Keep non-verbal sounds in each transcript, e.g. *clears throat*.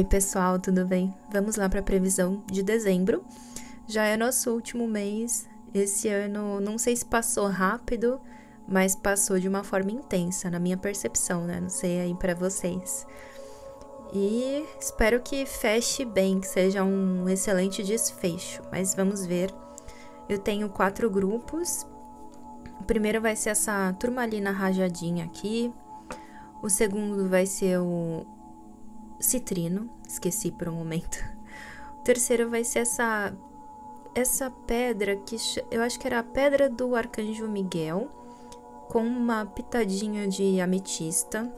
Oi, pessoal, tudo bem? Vamos lá para a previsão de dezembro. Já é nosso último mês. Esse ano, não sei se passou rápido, mas passou de uma forma intensa, na minha percepção, né? Não sei aí para vocês. E espero que feche bem, que seja um excelente desfecho. Mas vamos ver. Eu tenho quatro grupos. O primeiro vai ser essa turmalina rajadinha aqui. O segundo vai ser o citrino, esqueci por um momento. O terceiro vai ser essa essa pedra que eu acho que era a pedra do arcanjo Miguel com uma pitadinha de ametista.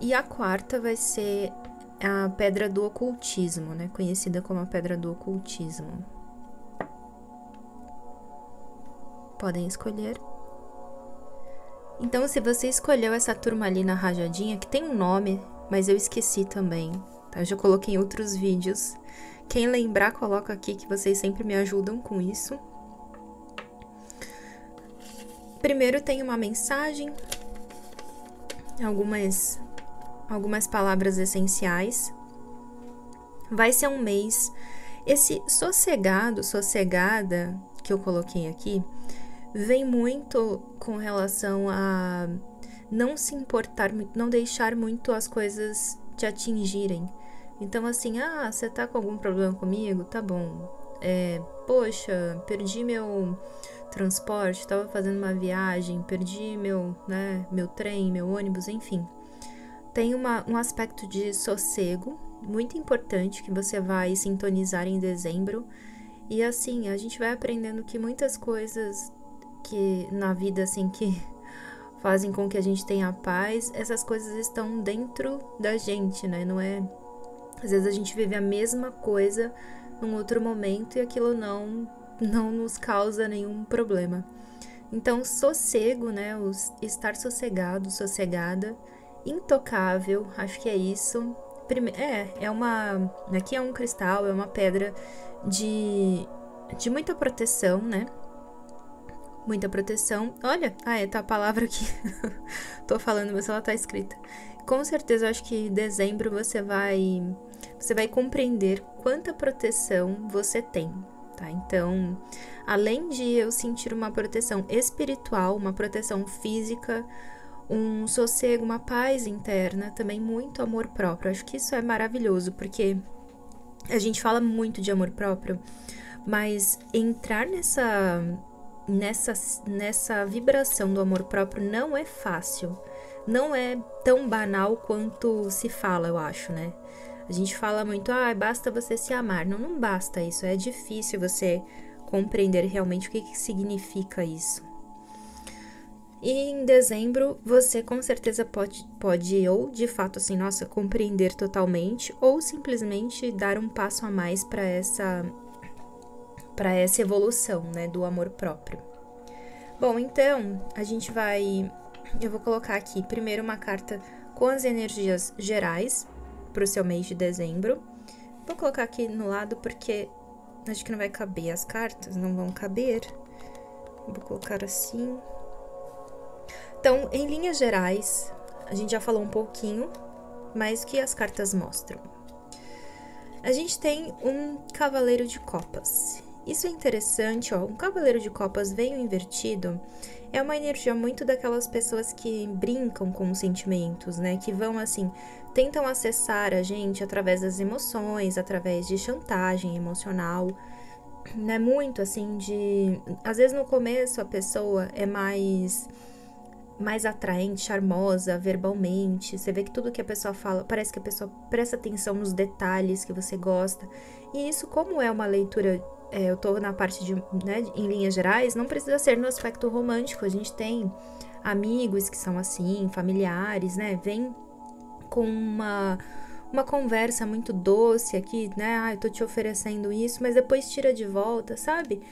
E a quarta vai ser a pedra do ocultismo, né, conhecida como a pedra do ocultismo. Podem escolher. Então, se você escolheu essa turmalina rajadinha, que tem um nome, mas eu esqueci também. Tá? Eu já coloquei em outros vídeos. Quem lembrar, coloca aqui que vocês sempre me ajudam com isso. Primeiro tem uma mensagem, algumas algumas palavras essenciais. Vai ser um mês esse sossegado, sossegada que eu coloquei aqui, vem muito com relação a não se importar, não deixar muito as coisas te atingirem. Então, assim, ah, você tá com algum problema comigo? Tá bom. É, poxa, perdi meu transporte, tava fazendo uma viagem, perdi meu, né, meu trem, meu ônibus, enfim. Tem uma, um aspecto de sossego muito importante que você vai sintonizar em dezembro. E assim, a gente vai aprendendo que muitas coisas que na vida assim que fazem com que a gente tenha paz, essas coisas estão dentro da gente, né? Não é. Às vezes a gente vive a mesma coisa num outro momento e aquilo não, não nos causa nenhum problema. Então, sossego, né? O estar sossegado, sossegada, intocável, acho que é isso. Prime é, é uma. Aqui é um cristal, é uma pedra de, de muita proteção, né? Muita proteção. Olha, ah, é, tá a palavra aqui. *laughs* Tô falando, mas ela tá escrita. Com certeza, eu acho que em dezembro você vai você vai compreender quanta proteção você tem, tá? Então, além de eu sentir uma proteção espiritual, uma proteção física, um sossego, uma paz interna, também muito amor próprio. Acho que isso é maravilhoso, porque a gente fala muito de amor próprio, mas entrar nessa nessa, nessa vibração do amor próprio não é fácil. Não é tão banal quanto se fala, eu acho, né? A gente fala muito, ah, basta você se amar. Não, não basta isso. É difícil você compreender realmente o que, que significa isso. E em dezembro, você com certeza pode, pode, ou de fato, assim, nossa, compreender totalmente, ou simplesmente dar um passo a mais para essa para essa evolução, né, do amor próprio. Bom, então, a gente vai eu vou colocar aqui primeiro uma carta com as energias gerais para o seu mês de dezembro. Vou colocar aqui no lado porque acho que não vai caber as cartas, não vão caber. Vou colocar assim. Então, em linhas gerais, a gente já falou um pouquinho, mas o que as cartas mostram? A gente tem um cavaleiro de copas. Isso é interessante, ó. Um cavaleiro de copas veio invertido é uma energia muito daquelas pessoas que brincam com os sentimentos, né? Que vão assim, tentam acessar a gente através das emoções, através de chantagem emocional, né? Muito assim de, às vezes no começo a pessoa é mais mais atraente, charmosa verbalmente. Você vê que tudo que a pessoa fala, parece que a pessoa presta atenção nos detalhes que você gosta. E isso, como é uma leitura é, eu tô na parte de, né, em linhas gerais, não precisa ser no aspecto romântico. A gente tem amigos que são assim, familiares, né? Vem com uma uma conversa muito doce aqui, né? Ah, eu tô te oferecendo isso, mas depois tira de volta, sabe?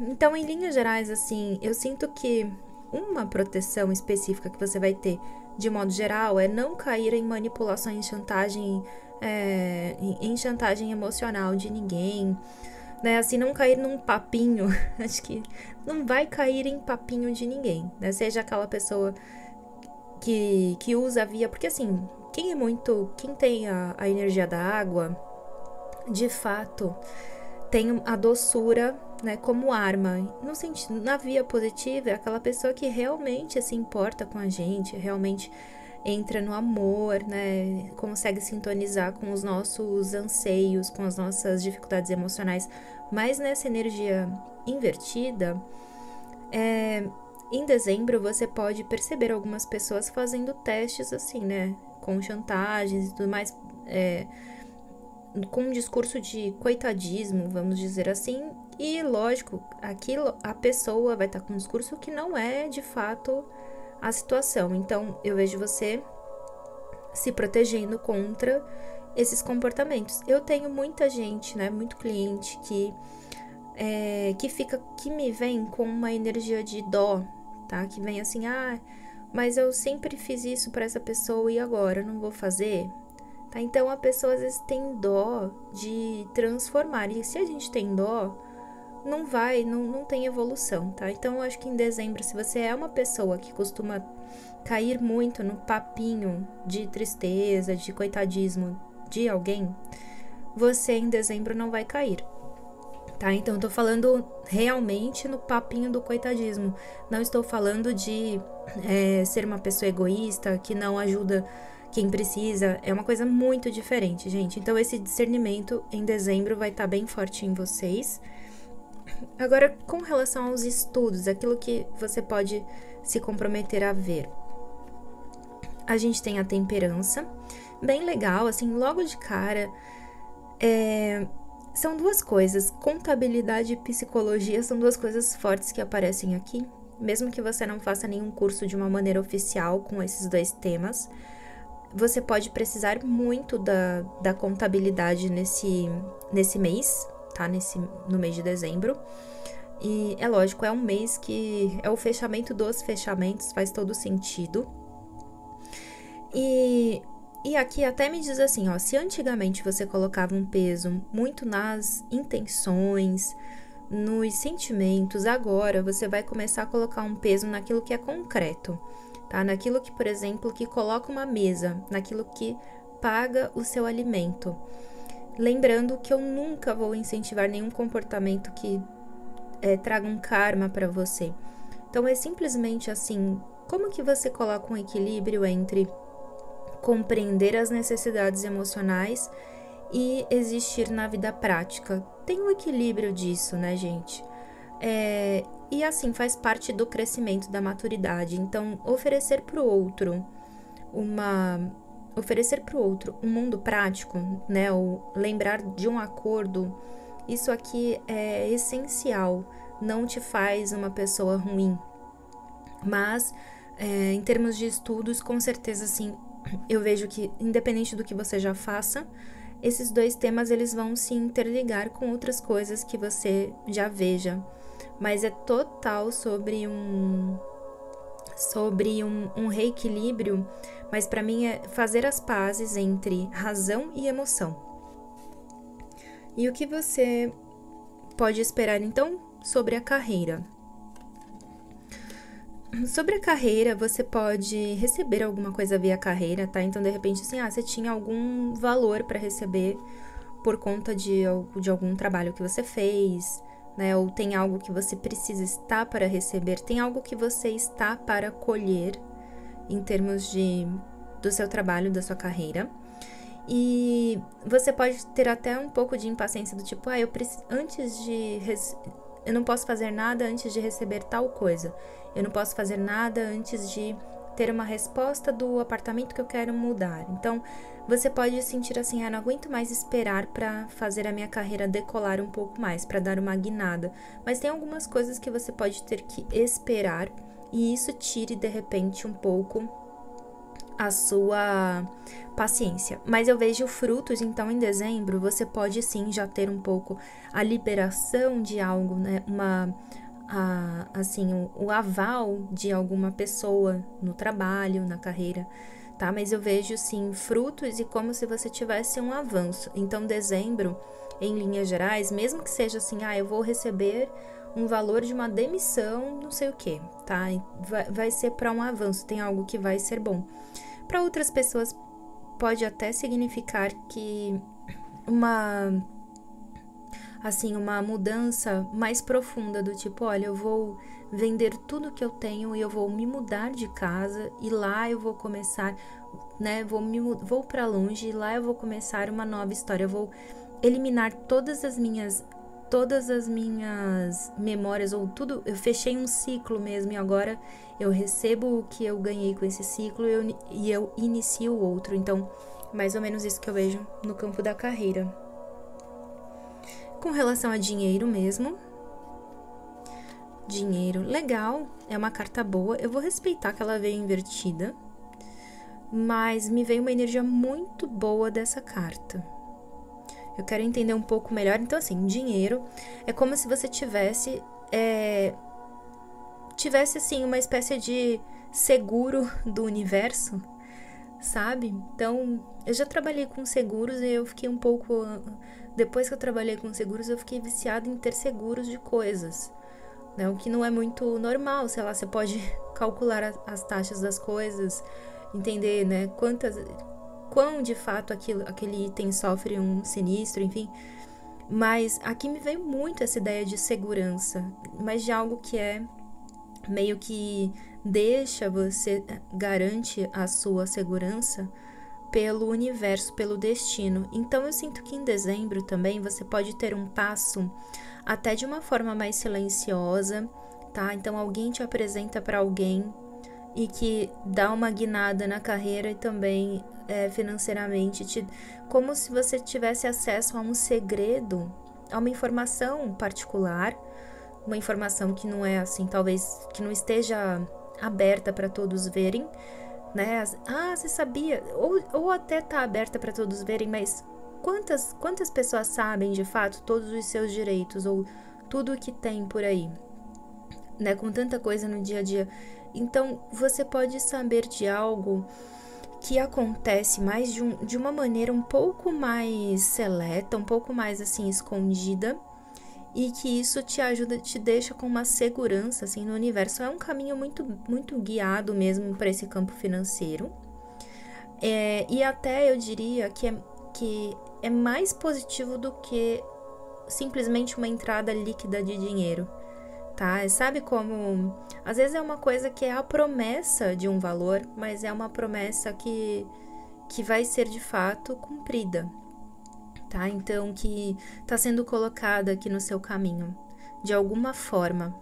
Então, em linhas gerais, assim, eu sinto que uma proteção específica que você vai ter, de modo geral, é não cair em manipulações, chantagem, é, em chantagem emocional de ninguém, né? Assim, não cair num papinho. *laughs* Acho que não vai cair em papinho de ninguém, né? Seja aquela pessoa que, que usa a via. Porque, assim, quem é muito, quem tem a, a energia da água, de fato, tem a doçura, né, como arma. No sentido, na via positiva, é aquela pessoa que realmente se importa com a gente, realmente entra no amor, né, consegue sintonizar com os nossos anseios, com as nossas dificuldades emocionais. Mas nessa energia invertida, é, em dezembro você pode perceber algumas pessoas fazendo testes assim, né, com chantagens e tudo mais. É, com um discurso de coitadismo, vamos dizer assim, e lógico, aquilo a pessoa vai estar com um discurso que não é de fato a situação. Então, eu vejo você se protegendo contra esses comportamentos. Eu tenho muita gente, né, muito cliente que é, que fica que me vem com uma energia de dó, tá? Que vem assim, ah, mas eu sempre fiz isso para essa pessoa e agora não vou fazer. Tá? Então a pessoa às vezes tem dó de transformar. E se a gente tem dó, não vai, não, não tem evolução, tá? Então eu acho que em dezembro, se você é uma pessoa que costuma cair muito no papinho de tristeza, de coitadismo de alguém, você em dezembro não vai cair. Tá? Então eu tô falando realmente no papinho do coitadismo. Não estou falando de é, ser uma pessoa egoísta que não ajuda quem precisa, é uma coisa muito diferente, gente. Então, esse discernimento em dezembro vai estar tá bem forte em vocês. Agora, com relação aos estudos, aquilo que você pode se comprometer a ver. A gente tem a temperança, bem legal, assim, logo de cara. É, são duas coisas, contabilidade e psicologia são duas coisas fortes que aparecem aqui, mesmo que você não faça nenhum curso de uma maneira oficial com esses dois temas você pode precisar muito da, da contabilidade nesse, nesse mês, tá? Nesse, no mês de dezembro. E é lógico, é um mês que é o fechamento dos fechamentos, faz todo sentido. E, e aqui até me diz assim, ó, se antigamente você colocava um peso muito nas intenções, nos sentimentos, agora você vai começar a colocar um peso naquilo que é concreto tá? Naquilo que, por exemplo, que coloca uma mesa, naquilo que paga o seu alimento. Lembrando que eu nunca vou incentivar nenhum comportamento que é, traga um karma para você. Então é simplesmente assim, como que você coloca um equilíbrio entre compreender as necessidades emocionais e existir na vida prática? Tem um equilíbrio disso, né, gente? É, e assim faz parte do crescimento da maturidade. Então, oferecer para o outro uma oferecer para o outro um mundo prático, né, ou lembrar de um acordo, isso aqui é essencial. Não te faz uma pessoa ruim, mas é, em termos de estudos, com certeza, assim, eu vejo que independente do que você já faça, esses dois temas eles vão se interligar com outras coisas que você já veja mas é total sobre um sobre um, um reequilíbrio, mas para mim é fazer as pazes entre razão e emoção. E o que você pode esperar então sobre a carreira? Sobre a carreira, você pode receber alguma coisa via carreira, tá? Então, de repente, assim, ah, você tinha algum valor para receber por conta de, de algum trabalho que você fez, né? Ou tem algo que você precisa estar para receber, tem algo que você está para colher em termos de do seu trabalho, da sua carreira. E você pode ter até um pouco de impaciência do tipo, ah, eu preciso antes de eu não posso fazer nada antes de receber tal coisa. Eu não posso fazer nada antes de ter uma resposta do apartamento que eu quero mudar. Então, você pode sentir assim, ah, não aguento mais esperar para fazer a minha carreira decolar um pouco mais, para dar uma guinada. Mas tem algumas coisas que você pode ter que esperar e isso tire de repente um pouco a sua paciência. Mas eu vejo frutos, então em dezembro você pode sim já ter um pouco a liberação de algo, né? Uma a, assim, o, o aval de alguma pessoa no trabalho, na carreira tá? Mas eu vejo sim frutos e como se você tivesse um avanço. Então, dezembro, em linhas gerais, mesmo que seja assim, ah, eu vou receber um valor de uma demissão, não sei o que, tá? Vai, vai ser para um avanço, tem algo que vai ser bom. Para outras pessoas pode até significar que uma assim, uma mudança mais profunda do tipo, olha, eu vou vender tudo que eu tenho e eu vou me mudar de casa e lá eu vou começar, né, vou me vou para longe e lá eu vou começar uma nova história, eu vou eliminar todas as minhas todas as minhas memórias ou tudo, eu fechei um ciclo mesmo e agora eu recebo o que eu ganhei com esse ciclo e eu, e eu inicio outro. Então, mais ou menos isso que eu vejo no campo da carreira. Com relação a dinheiro mesmo. Dinheiro, legal, é uma carta boa. Eu vou respeitar que ela veio invertida, mas me veio uma energia muito boa dessa carta. Eu quero entender um pouco melhor. Então, assim, dinheiro é como se você tivesse. É, tivesse, assim, uma espécie de seguro do universo, sabe? Então, eu já trabalhei com seguros e eu fiquei um pouco depois que eu trabalhei com seguros, eu fiquei viciada em ter seguros de coisas. Né? O que não é muito normal, sei lá, você pode *laughs* calcular as taxas das coisas, entender, né, quantas quão de fato aquilo, aquele item sofre um sinistro, enfim. Mas aqui me veio muito essa ideia de segurança, mas de algo que é meio que deixa você garante a sua segurança pelo universo, pelo destino. Então eu sinto que em dezembro também você pode ter um passo até de uma forma mais silenciosa, tá? Então alguém te apresenta para alguém e que dá uma guinada na carreira e também é, financeiramente, te, como se você tivesse acesso a um segredo, a uma informação particular, uma informação que não é assim, talvez que não esteja aberta para todos verem, né? Ah, você sabia? Ou, ou até tá aberta para todos verem, mas quantas, quantas pessoas sabem de fato todos os seus direitos ou tudo o que tem por aí? Né? Com tanta coisa no dia a dia. Então, você pode saber de algo que acontece mais de, um, de uma maneira um pouco mais seleta, um pouco mais assim escondida e que isso te ajuda, te deixa com uma segurança assim no universo. É um caminho muito, muito guiado mesmo para esse campo financeiro. É, e até eu diria que é, que é mais positivo do que simplesmente uma entrada líquida de dinheiro, tá? Sabe como às vezes é uma coisa que é a promessa de um valor, mas é uma promessa que que vai ser de fato cumprida, tá? Então, que está sendo colocada aqui no seu caminho, de alguma forma.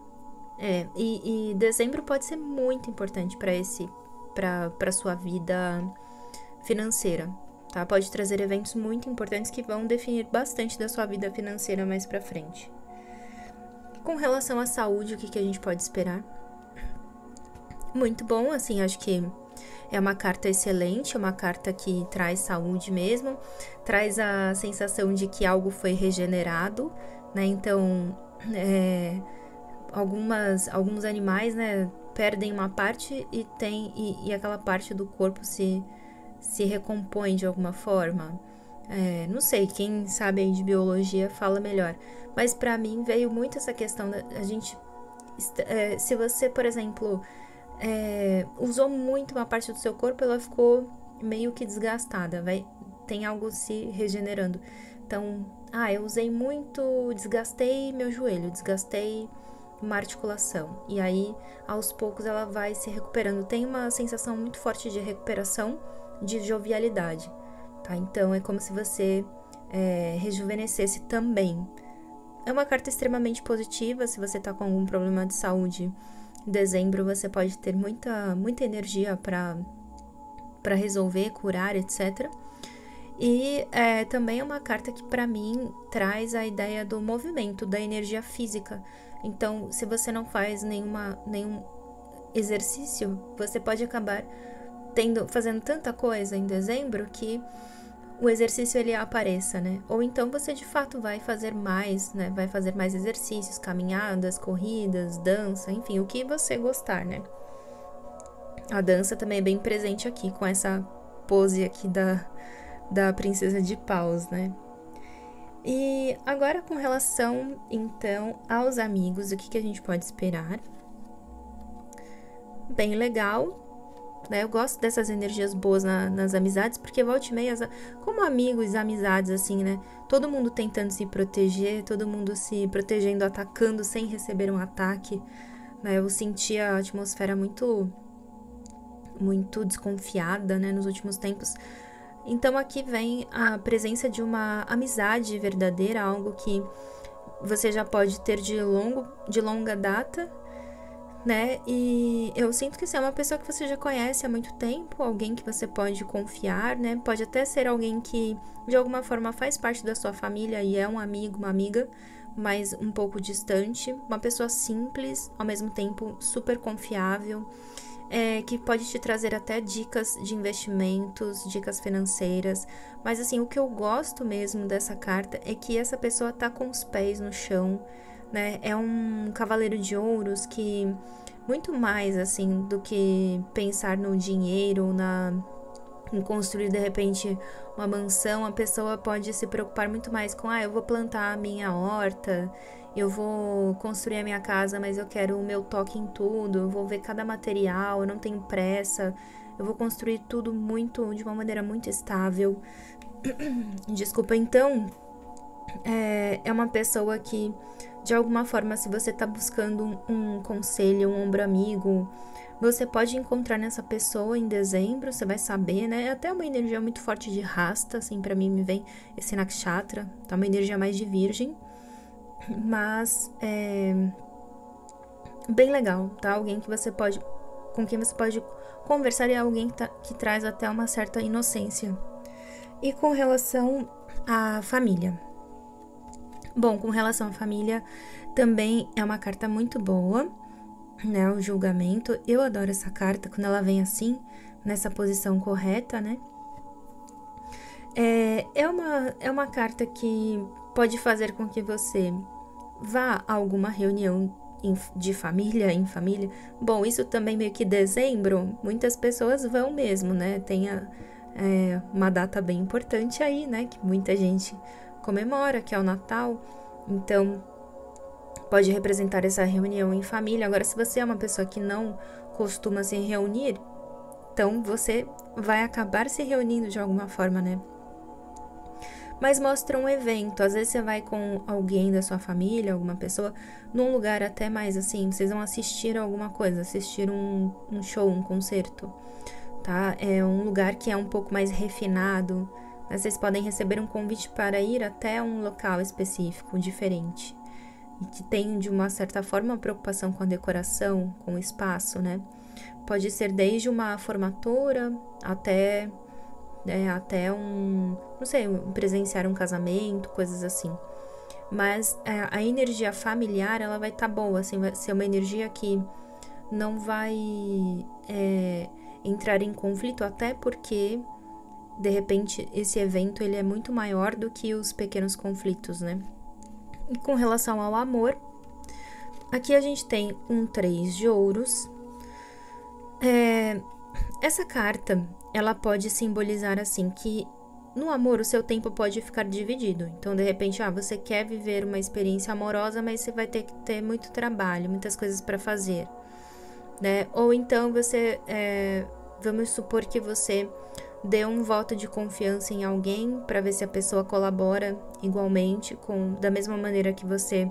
É, e, e dezembro pode ser muito importante para esse, para sua vida financeira, tá? Pode trazer eventos muito importantes que vão definir bastante da sua vida financeira mais para frente. Com relação à saúde, o que, que a gente pode esperar? Muito bom, assim, acho que é uma carta excelente, é uma carta que traz saúde mesmo, traz a sensação de que algo foi regenerado, né? Então, é, algumas, alguns animais, né, perdem uma parte e tem e, e, aquela parte do corpo se se recompõe de alguma forma. É, não sei, quem sabe aí de biologia fala melhor. Mas para mim veio muito essa questão da a gente. É, se você, por exemplo, é, usou muito uma parte do seu corpo, ela ficou meio que desgastada, vai, tem algo se regenerando. Então, ah, eu usei muito, desgastei meu joelho, desgastei uma articulação. E aí, aos poucos, ela vai se recuperando. Tem uma sensação muito forte de recuperação, de jovialidade, tá? Então, é como se você é, rejuvenescesse também. É uma carta extremamente positiva se você tá com algum problema de saúde em dezembro você pode ter muita, muita energia para resolver, curar, etc. E é, também é uma carta que, para mim, traz a ideia do movimento, da energia física. Então, se você não faz nenhuma, nenhum exercício, você pode acabar tendo, fazendo tanta coisa em dezembro que o exercício ele apareça, né? Ou então você de fato vai fazer mais, né? Vai fazer mais exercícios, caminhadas, corridas, dança, enfim, o que você gostar, né? A dança também é bem presente aqui com essa pose aqui da, da princesa de paus, né? E agora com relação então aos amigos, o que, que a gente pode esperar? Bem legal, né? Eu gosto dessas energias boas na, nas amizades, porque volta e meia, como amigos, amizades, assim, né? Todo mundo tentando se proteger, todo mundo se protegendo, atacando sem receber um ataque. Né? Eu senti a atmosfera muito, muito desconfiada, né? Nos últimos tempos. Então aqui vem a presença de uma amizade verdadeira, algo que você já pode ter de longo, de longa data, né? E eu sinto que você é uma pessoa que você já conhece há muito tempo, alguém que você pode confiar, né? Pode até ser alguém que de alguma forma faz parte da sua família e é um amigo, uma amiga, mas um pouco distante, uma pessoa simples, ao mesmo tempo super confiável. É, que pode te trazer até dicas de investimentos, dicas financeiras. Mas assim, o que eu gosto mesmo dessa carta é que essa pessoa tá com os pés no chão, né? É um cavaleiro de ouros que muito mais assim do que pensar no dinheiro, na em construir de repente uma mansão, a pessoa pode se preocupar muito mais com, ah, eu vou plantar a minha horta, eu vou construir a minha casa, mas eu quero o meu toque em tudo, eu vou ver cada material, eu não tenho pressa, eu vou construir tudo muito de uma maneira muito estável. *clears throat* Desculpa, então, é, é uma pessoa que de alguma forma, se você está buscando um, um conselho, um ombro amigo, você pode encontrar nessa pessoa em dezembro, você vai saber, né? É até uma energia muito forte de rasta, assim, para mim me vem esse nakshatra, tá uma energia mais de virgem, mas é bem legal, tá? Alguém que você pode, com quem você pode conversar e é alguém que, tá, que traz até uma certa inocência. E com relação à família, Bom, com relação à família, também é uma carta muito boa, né? O julgamento. Eu adoro essa carta quando ela vem assim, nessa posição correta, né? É, é, uma, é uma carta que pode fazer com que você vá a alguma reunião de família em família. Bom, isso também meio que dezembro, muitas pessoas vão mesmo, né? Tem a, é, uma data bem importante aí, né? Que muita gente comemora, que é o Natal. Então, pode representar essa reunião em família. Agora, se você é uma pessoa que não costuma se reunir, então você vai acabar se reunindo de alguma forma, né? Mas mostra um evento. Às vezes você vai com alguém da sua família, alguma pessoa, num lugar até mais assim. Vocês vão assistir alguma coisa, assistir um, um show, um concerto, tá? É um lugar que é um pouco mais refinado vocês podem receber um convite para ir até um local específico, diferente, e que tem de uma certa forma uma preocupação com a decoração, com o espaço, né? Pode ser desde uma formatura até é, até um, não sei, presenciar um casamento, coisas assim. Mas é, a energia familiar, ela vai estar tá boa, assim, vai ser uma energia que não vai é, entrar em conflito, até porque de repente esse evento ele é muito maior do que os pequenos conflitos, né? E com relação ao amor, aqui a gente tem um três de ouros. É, essa carta ela pode simbolizar assim que no amor o seu tempo pode ficar dividido. Então de repente, ah, você quer viver uma experiência amorosa, mas você vai ter que ter muito trabalho, muitas coisas para fazer, né? Ou então você, é, vamos supor que você dê um voto de confiança em alguém para ver se a pessoa colabora igualmente, com da mesma maneira que você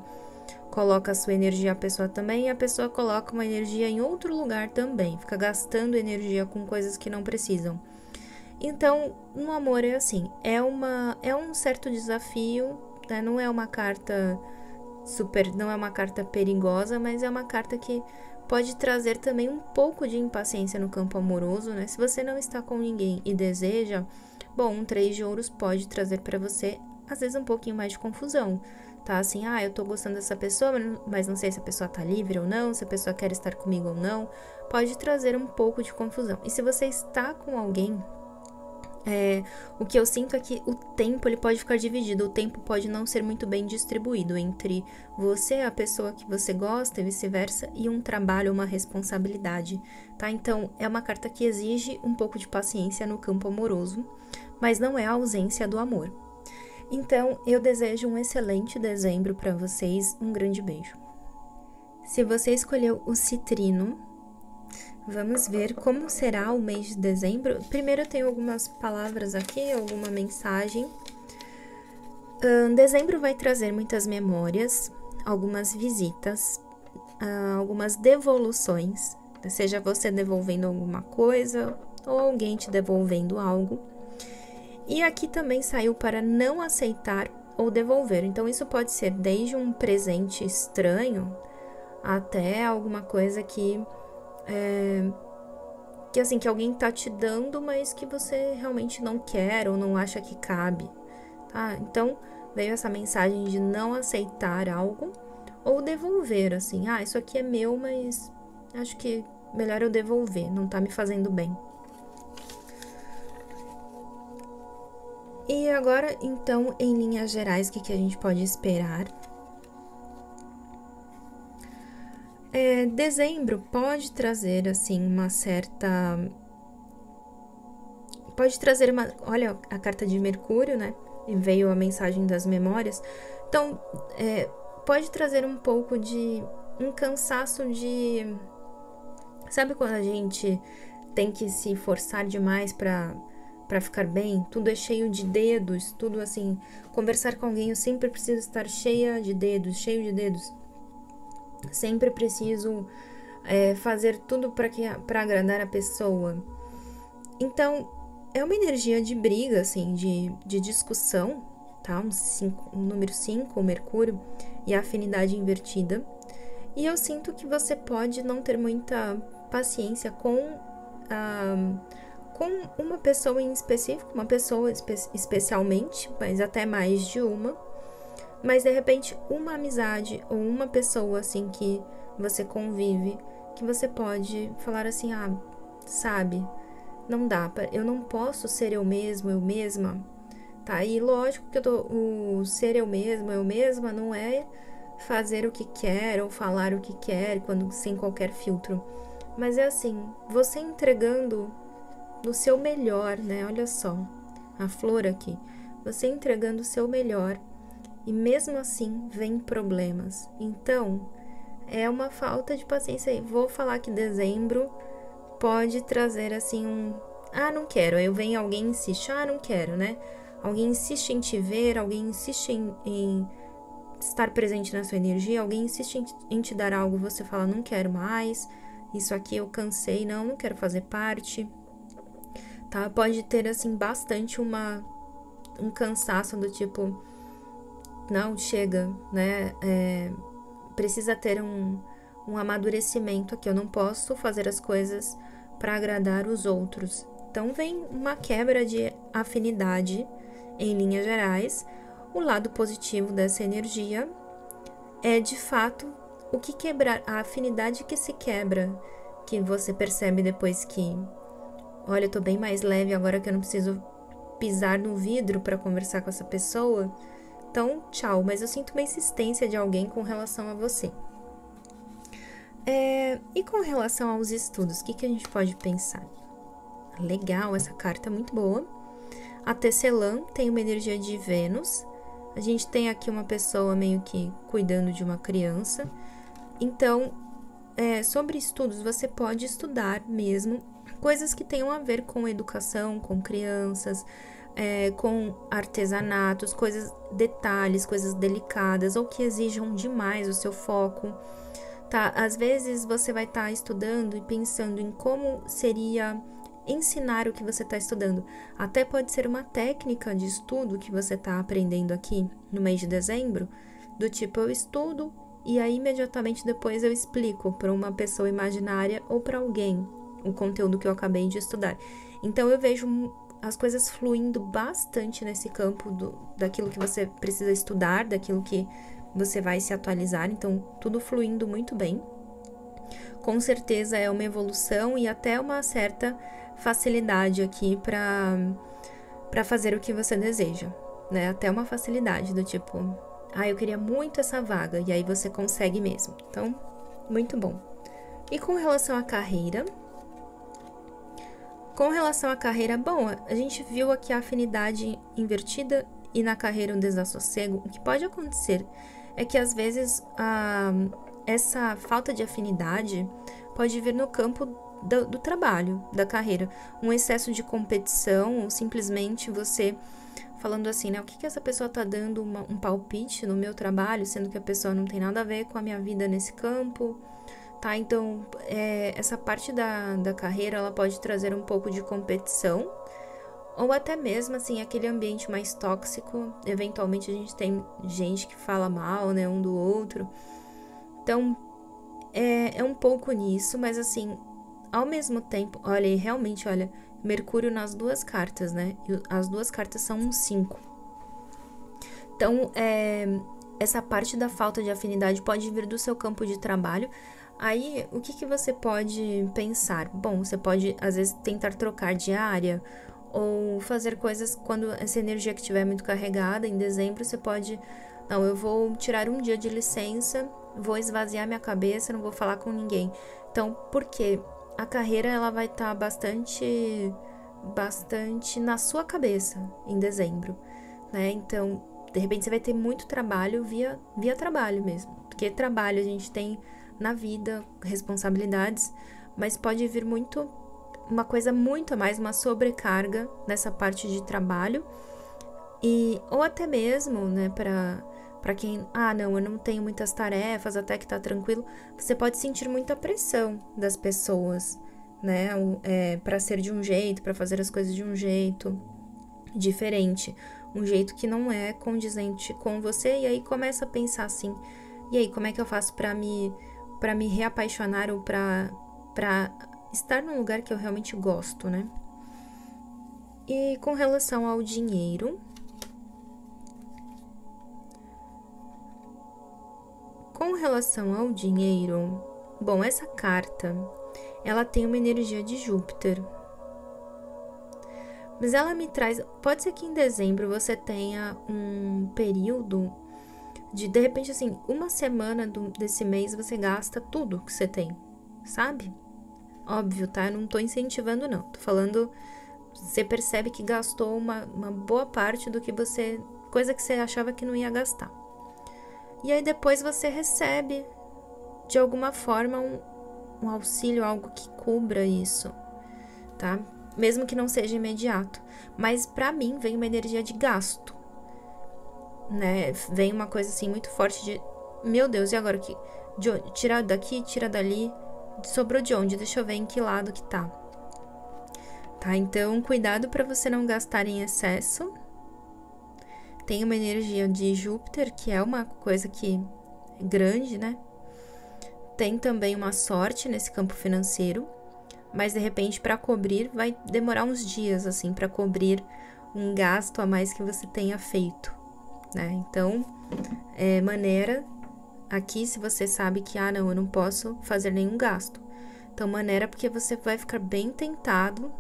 coloca a sua energia, a pessoa também, e a pessoa coloca uma energia em outro lugar também, fica gastando energia com coisas que não precisam. Então, no amor é assim, é uma é um certo desafio, né? não é uma carta super, não é uma carta perigosa, mas é uma carta que pode trazer também um pouco de impaciência no campo amoroso, né? Se você não está com ninguém e deseja, bom, um três de ouros pode trazer para você às vezes um pouquinho mais de confusão, tá? Assim, ah, eu tô gostando dessa pessoa, mas não sei se a pessoa tá livre ou não, se a pessoa quer estar comigo ou não, pode trazer um pouco de confusão. E se você está com alguém é, o que eu sinto é que o tempo ele pode ficar dividido, o tempo pode não ser muito bem distribuído entre você, a pessoa que você gosta e vice-versa, e um trabalho, uma responsabilidade, tá? Então, é uma carta que exige um pouco de paciência no campo amoroso, mas não é a ausência do amor. Então, eu desejo um excelente dezembro para vocês, um grande beijo. Se você escolheu o citrino, Vamos ver como será o mês de dezembro. Primeiro eu tenho algumas palavras aqui, alguma mensagem. Uh, dezembro vai trazer muitas memórias, algumas visitas, uh, algumas devoluções, seja você devolvendo alguma coisa ou alguém te devolvendo algo. E aqui também saiu para não aceitar ou devolver. Então, isso pode ser desde um presente estranho até alguma coisa que é, que assim, que alguém tá te dando, mas que você realmente não quer ou não acha que cabe, tá? Então, veio essa mensagem de não aceitar algo ou devolver, assim, ah, isso aqui é meu, mas acho que melhor eu devolver, não tá me fazendo bem. E agora, então, em linhas gerais, o que, que a gente pode esperar É, dezembro pode trazer, assim, uma certa. Pode trazer uma. Olha a carta de Mercúrio, né? E veio a mensagem das memórias. Então, é, pode trazer um pouco de. Um cansaço de. Sabe quando a gente tem que se forçar demais para para ficar bem, tudo é cheio de dedos, tudo assim, conversar com alguém eu sempre preciso estar cheia de dedos, cheio de dedos. Sempre preciso é, fazer tudo para agradar a pessoa. Então, é uma energia de briga, assim, de, de discussão, tá? Um, cinco, um número 5, o Mercúrio, e a afinidade invertida. E eu sinto que você pode não ter muita paciência com, com uma pessoa em específico, uma pessoa espe especialmente, mas até mais de uma mas de repente, uma amizade ou uma pessoa assim que você convive, que você pode falar assim: "Ah, sabe, não dá, eu não posso ser eu mesmo, eu mesma". Tá? E lógico que eu tô, o ser eu mesmo, eu mesma não é fazer o que quer ou falar o que quer quando sem qualquer filtro. Mas é assim, você entregando no seu melhor, né? Olha só, a flor aqui. Você entregando o seu melhor e mesmo assim vem problemas. Então, é uma falta de paciência aí. Vou falar que dezembro pode trazer assim um ah, não quero. Aí vem alguém insiste, ah, não quero, né? Alguém insiste em te ver, alguém insiste em, em estar presente na sua energia, alguém insiste em, em te dar algo, você fala, não quero mais, isso aqui eu cansei, não, não quero fazer parte. Tá? Pode ter assim bastante uma um cansaço do tipo, não, chega, né? É, precisa ter um, um amadurecimento aqui. Eu não posso fazer as coisas para agradar os outros. Então vem uma quebra de afinidade em linhas gerais. O lado positivo dessa energia é de fato o que quebrar, a afinidade que se quebra, que você percebe depois que, olha, eu tô bem mais leve agora que eu não preciso pisar no vidro para conversar com essa pessoa então, tchau, mas eu sinto uma insistência de alguém com relação a você. É, e com relação aos estudos, o que, que a gente pode pensar? Legal, essa carta é muito boa. A Tecelã tem uma energia de Vênus. A gente tem aqui uma pessoa meio que cuidando de uma criança. Então, é, sobre estudos, você pode estudar mesmo coisas que tenham a ver com educação, com crianças, é, com artesanatos, coisas, detalhes, coisas delicadas ou que exijam demais o seu foco. Tá? Às vezes você vai estar tá estudando e pensando em como seria ensinar o que você está estudando. Até pode ser uma técnica de estudo que você está aprendendo aqui no mês de dezembro, do tipo eu estudo e aí imediatamente depois eu explico para uma pessoa imaginária ou para alguém o conteúdo que eu acabei de estudar. Então eu vejo as coisas fluindo bastante nesse campo do, daquilo que você precisa estudar, daquilo que você vai se atualizar, então tudo fluindo muito bem. Com certeza é uma evolução e até uma certa facilidade aqui para para fazer o que você deseja, né? Até uma facilidade do tipo, ah, eu queria muito essa vaga e aí você consegue mesmo. Então, muito bom. E com relação à carreira, com relação à carreira, bom, a gente viu aqui a afinidade invertida e na carreira um desassossego. O que pode acontecer é que às vezes a, essa falta de afinidade pode vir no campo do, do trabalho, da carreira. Um excesso de competição ou simplesmente você falando assim, né? O que, que essa pessoa tá dando uma, um palpite no meu trabalho, sendo que a pessoa não tem nada a ver com a minha vida nesse campo, tá? Então, é, essa parte da, da carreira, ela pode trazer um pouco de competição, ou até mesmo, assim, aquele ambiente mais tóxico. Eventualmente, a gente tem gente que fala mal, né, um do outro. Então, é, é um pouco nisso, mas assim, ao mesmo tempo, olha, realmente, olha, Mercúrio nas duas cartas, né? As duas cartas são um 5. Então, é, essa parte da falta de afinidade pode vir do seu campo de trabalho. Aí, o que, que você pode pensar? Bom, você pode, às vezes, tentar trocar de área ou fazer coisas quando essa energia que estiver muito carregada. Em dezembro, você pode. Não, eu vou tirar um dia de licença, vou esvaziar minha cabeça, não vou falar com ninguém. Então, por quê? a carreira ela vai estar tá bastante bastante na sua cabeça em dezembro, né? Então, de repente você vai ter muito trabalho via via trabalho mesmo, porque trabalho a gente tem na vida, responsabilidades, mas pode vir muito uma coisa muito a mais, uma sobrecarga nessa parte de trabalho e ou até mesmo, né, para para quem, ah, não, eu não tenho muitas tarefas, até que tá tranquilo, você pode sentir muita pressão das pessoas, né? É, para ser de um jeito, para fazer as coisas de um jeito diferente, um jeito que não é condizente com você, e aí começa a pensar assim: e aí, como é que eu faço para me para me reapaixonar ou para para estar num lugar que eu realmente gosto, né? E com relação ao dinheiro, Com relação ao dinheiro, bom, essa carta, ela tem uma energia de Júpiter. Mas ela me traz, pode ser que em dezembro você tenha um período de de repente assim, uma semana do, desse mês você gasta tudo que você tem, sabe? Óbvio, tá? Eu não tô incentivando, não. Tô falando. Você percebe que gastou uma, uma boa parte do que você. coisa que você achava que não ia gastar. E aí depois você recebe de alguma forma um, um auxílio, algo que cubra isso, tá? Mesmo que não seja imediato. Mas para mim vem uma energia de gasto, né? Vem uma coisa assim muito forte de, meu Deus, e agora que tira daqui, tira dali, sobrou de onde? Deixa eu ver em que lado que tá. Tá? Então, cuidado para você não gastar em excesso tem uma energia de Júpiter, que é uma coisa que é grande, né? Tem também uma sorte nesse campo financeiro, mas de repente para cobrir vai demorar uns dias assim para cobrir um gasto a mais que você tenha feito, né? Então, é maneira aqui se você sabe que ah, não, eu não posso fazer nenhum gasto. Então, maneira porque você vai ficar bem tentado,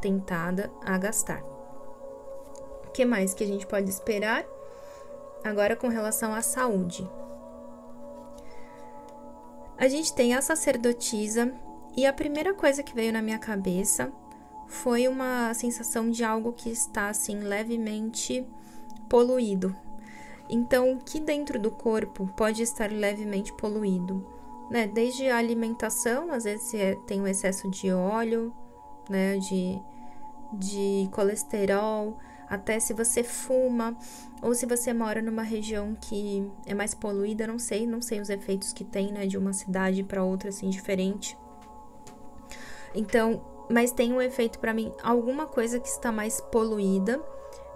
tentada a gastar que mais que a gente pode esperar? Agora com relação à saúde. A gente tem a sacerdotisa e a primeira coisa que veio na minha cabeça foi uma sensação de algo que está assim levemente poluído. Então, o que dentro do corpo pode estar levemente poluído, né? Desde a alimentação, às vezes é, tem um excesso de óleo, né, de, de colesterol, até se você fuma ou se você mora numa região que é mais poluída, não sei, não sei os efeitos que tem, né, de uma cidade para outra assim diferente. Então, mas tem um efeito para mim, alguma coisa que está mais poluída,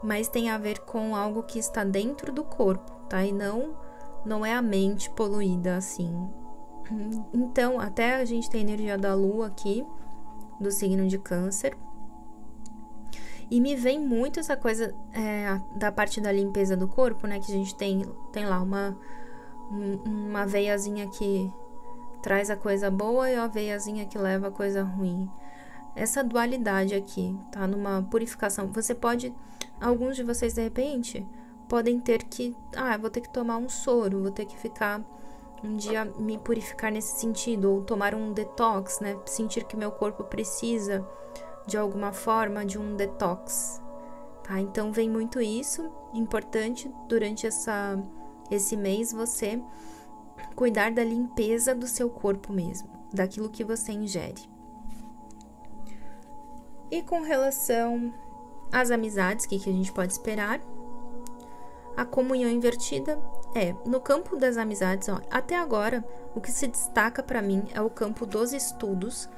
mas tem a ver com algo que está dentro do corpo, tá? E não não é a mente poluída assim. *clears throat* Então, até a gente tem a energia da lua aqui, do signo de Câncer, e me vem muito essa coisa é, da parte da limpeza do corpo, né? Que a gente tem, tem lá uma, uma veiazinha que traz a coisa boa e a veiazinha que leva a coisa ruim. Essa dualidade aqui, tá? Numa purificação. Você pode. Alguns de vocês, de repente, podem ter que. Ah, vou ter que tomar um soro, vou ter que ficar um dia me purificar nesse sentido, ou tomar um detox, né? Sentir que meu corpo precisa de alguma forma de um detox, tá? Então vem muito isso, importante durante essa esse mês você cuidar da limpeza do seu corpo mesmo, daquilo que você ingere. E com relação às amizades, o que, que a gente pode esperar? A comunhão invertida é, no campo das amizades, ó, até agora, o que se destaca para mim é o campo dos estudos,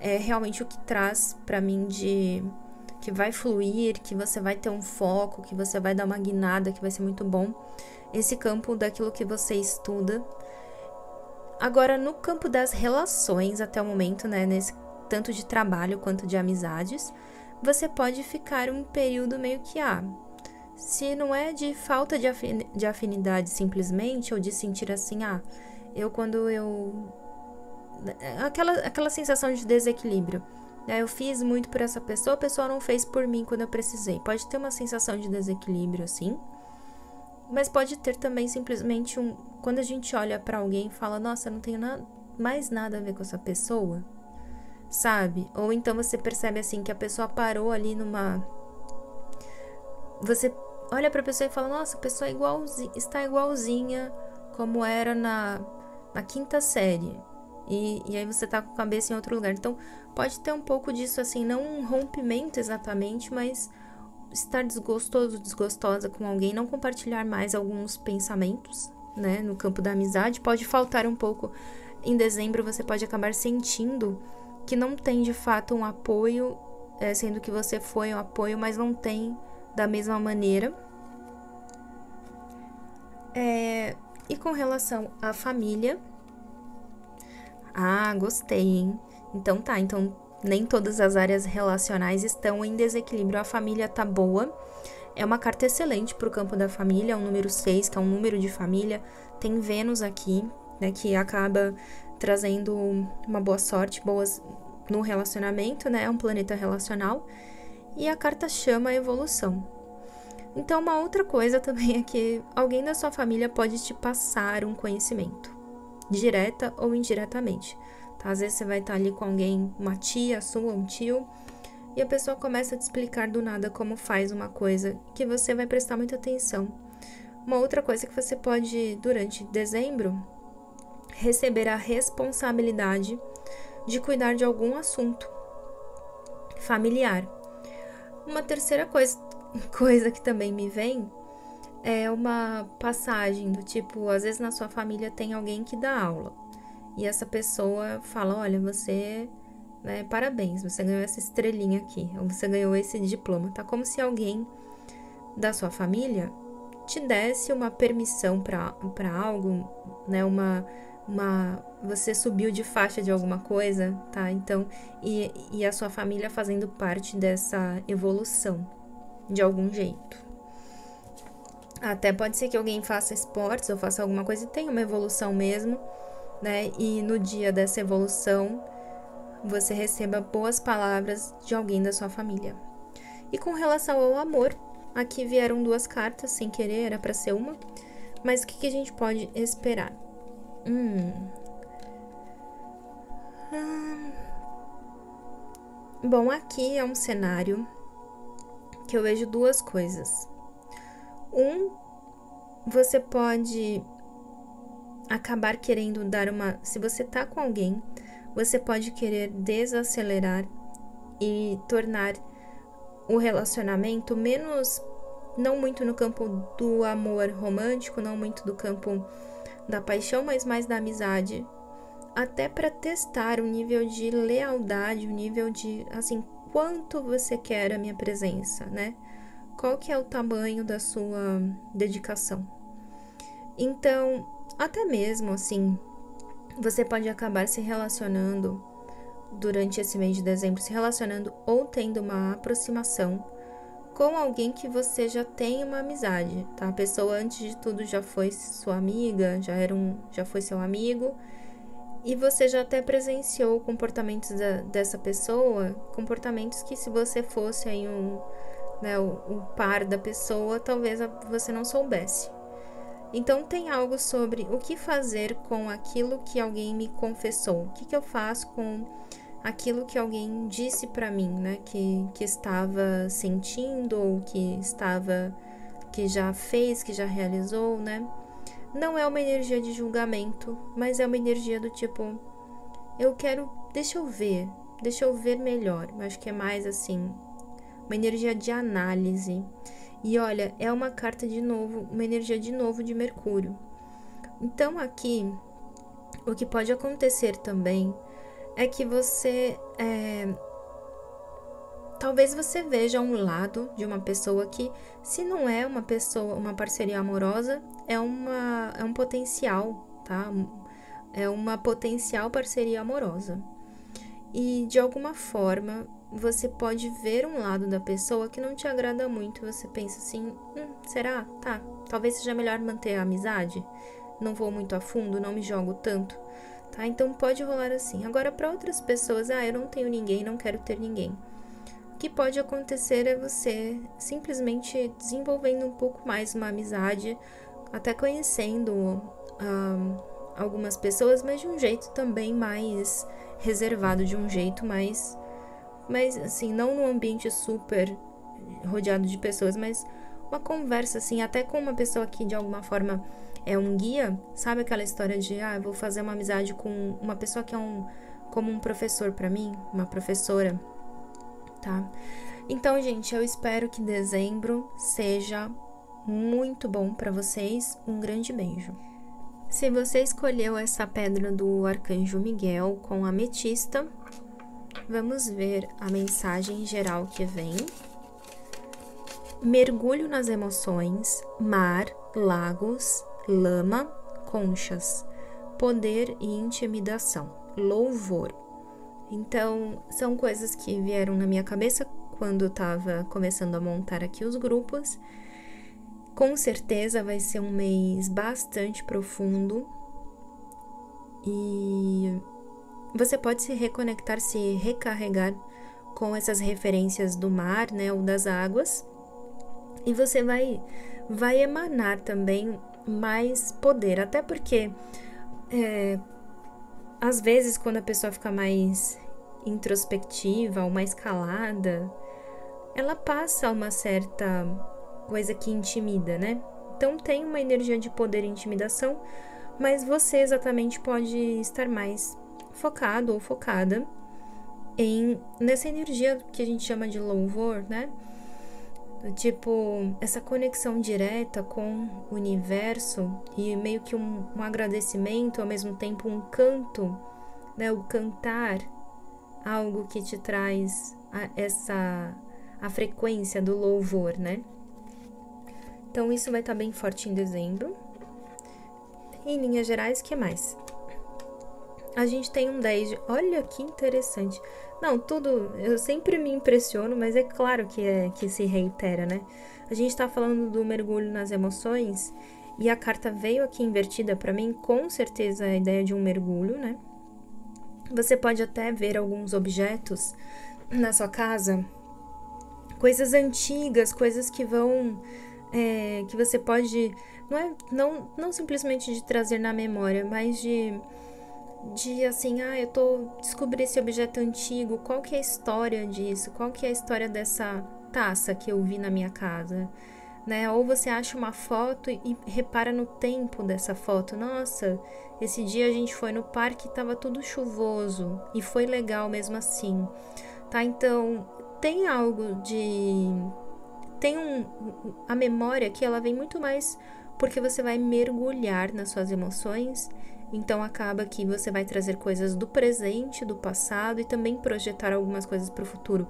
é realmente o que traz para mim de que vai fluir, que você vai ter um foco, que você vai dar uma guinada, que vai ser muito bom. Esse campo daquilo que você estuda. Agora, no campo das relações, até o momento, né, nesse tanto de trabalho quanto de amizades, você pode ficar um período meio que ah, se não é de falta de afinidade simplesmente, ou de sentir assim, ah, eu quando eu. Aquela, aquela sensação de desequilíbrio. Né? Eu fiz muito por essa pessoa, a pessoa não fez por mim quando eu precisei. Pode ter uma sensação de desequilíbrio, assim. Mas pode ter também simplesmente um. Quando a gente olha para alguém e fala, nossa, não tenho na, mais nada a ver com essa pessoa, sabe? Ou então você percebe assim que a pessoa parou ali numa. Você olha para a pessoa e fala: Nossa, a pessoa é igualzinha, está igualzinha como era na, na quinta série. E, e aí você tá com a cabeça em outro lugar. Então, pode ter um pouco disso, assim, não um rompimento exatamente, mas estar desgostoso, desgostosa com alguém, não compartilhar mais alguns pensamentos, né, no campo da amizade. Pode faltar um pouco. Em dezembro, você pode acabar sentindo que não tem de fato um apoio, é, sendo que você foi um apoio, mas não tem da mesma maneira. É, e com relação à família. Ah, gostei, hein? Então tá, então nem todas as áreas relacionais estão em desequilíbrio. A família tá boa. É uma carta excelente para o campo da família, é um número 6, que é um número de família. Tem Vênus aqui, né, que acaba trazendo uma boa sorte, boas no relacionamento, né? É um planeta relacional e a carta chama a evolução. Então, uma outra coisa *laughs* também é que alguém da sua família pode te passar um conhecimento, direta ou indiretamente. Tá? Às vezes você vai estar ali com alguém, uma tia sua, um tio, e a pessoa começa a te explicar do nada como faz uma coisa que você vai prestar muita atenção. Uma outra coisa que você pode, durante dezembro, receber a responsabilidade de cuidar de algum assunto familiar uma terceira coisa, *laughs* coisa que também me vem é uma passagem do tipo, às vezes na sua família tem alguém que dá aula e essa pessoa fala: Olha, você, né, parabéns, você ganhou essa estrelinha aqui, ou você ganhou esse diploma. Tá como se alguém da sua família te desse uma permissão para algo, né, uma uma você subiu de faixa de alguma coisa, tá? Então, e, e a sua família fazendo parte dessa evolução de algum jeito. Até pode ser que alguém faça esportes ou faça alguma coisa e tenha uma evolução mesmo, né? E no dia dessa evolução, você receba boas palavras de alguém da sua família. E com relação ao amor, aqui vieram duas cartas sem querer, era para ser uma, mas o que, que a gente pode esperar? Hum. hum. Bom, aqui é um cenário que eu vejo duas coisas. Um, você pode acabar querendo dar uma. Se você tá com alguém, você pode querer desacelerar e tornar o relacionamento menos. Não muito no campo do amor romântico, não muito do campo da paixão, mas mais da amizade, até para testar o nível de lealdade, o nível de assim, quanto você quer a minha presença, né? Qual que é o tamanho da sua dedicação? Então, até mesmo assim, você pode acabar se relacionando durante esse mês de dezembro, se relacionando ou tendo uma aproximação com alguém que você já tem uma amizade, tá? A pessoa antes de tudo já foi sua amiga, já era um, já foi seu amigo e você já até presenciou comportamentos da, dessa pessoa, comportamentos que se você fosse aí um, né, o, o par da pessoa, talvez você não soubesse. Então tem algo sobre o que fazer com aquilo que alguém me confessou. O que, que eu faço com aquilo que alguém disse para mim, né, que, que estava sentindo ou que estava que já fez, que já realizou, né? Não é uma energia de julgamento, mas é uma energia do tipo eu quero, deixa eu ver, Deixa eu ver melhor. Acho que é mais assim, uma energia de análise. E olha, é uma carta de novo, uma energia de novo de Mercúrio. Então aqui, o que pode acontecer também é que você é, talvez você veja um lado de uma pessoa que, se não é uma pessoa, uma parceria amorosa, é uma é um potencial, tá? É uma potencial parceria amorosa. E de alguma forma você pode ver um lado da pessoa que não te agrada muito. Você pensa assim: hum, será? Tá, talvez seja melhor manter a amizade. Não vou muito a fundo, não me jogo tanto. Tá? Então pode rolar assim. Agora, para outras pessoas, ah, eu não tenho ninguém, não quero ter ninguém. O que pode acontecer é você simplesmente desenvolvendo um pouco mais uma amizade, até conhecendo um, algumas pessoas, mas de um jeito também mais reservado, de um jeito mais mas assim, não num ambiente super rodeado de pessoas, mas uma conversa assim, até com uma pessoa que de alguma forma é um guia, sabe aquela história de ah, vou fazer uma amizade com uma pessoa que é um como um professor para mim, uma professora, tá? Então, gente, eu espero que dezembro seja muito bom para vocês. Um grande beijo. Se você escolheu essa pedra do arcanjo Miguel com ametista, Vamos ver a mensagem geral que vem. Mergulho nas emoções, mar, lagos, lama, conchas, poder e intimidação, louvor. Então, são coisas que vieram na minha cabeça quando eu estava começando a montar aqui os grupos. Com certeza vai ser um mês bastante profundo e você pode se reconectar, se recarregar com essas referências do mar, né, ou das águas, e você vai vai emanar também mais poder, até porque é, às vezes quando a pessoa fica mais introspectiva ou mais calada, ela passa uma certa coisa que intimida, né? Então tem uma energia de poder e intimidação, mas você exatamente pode estar mais focado ou focada em nessa energia que a gente chama de louvor, né? Tipo, essa conexão direta com o universo e meio que um, um agradecimento, ao mesmo tempo um canto, né? O cantar, algo que te traz a, essa a frequência do louvor, né? Então isso vai estar tá bem forte em dezembro. Em linhas gerais, que mais? A gente tem um 10 de. Olha que interessante. Não, tudo. Eu sempre me impressiono, mas é claro que, é, que se reitera, né? A gente tá falando do mergulho nas emoções e a carta veio aqui invertida para mim, com certeza a ideia de um mergulho, né? Você pode até ver alguns objetos na sua casa, coisas antigas, coisas que vão. É, que você pode. Não é não, não simplesmente de trazer na memória, mas de de assim, ah, eu tô descobri esse objeto antigo, qual que é a história disso? Qual que é a história dessa taça que eu vi na minha casa? Né? Ou você acha uma foto e repara no tempo dessa foto. Nossa, esse dia a gente foi no parque e tava tudo chuvoso e foi legal mesmo assim. Tá? Então, tem algo de tem um a memória que ela vem muito mais porque você vai mergulhar nas suas emoções então acaba que você vai trazer coisas do presente, do passado e também projetar algumas coisas para o futuro.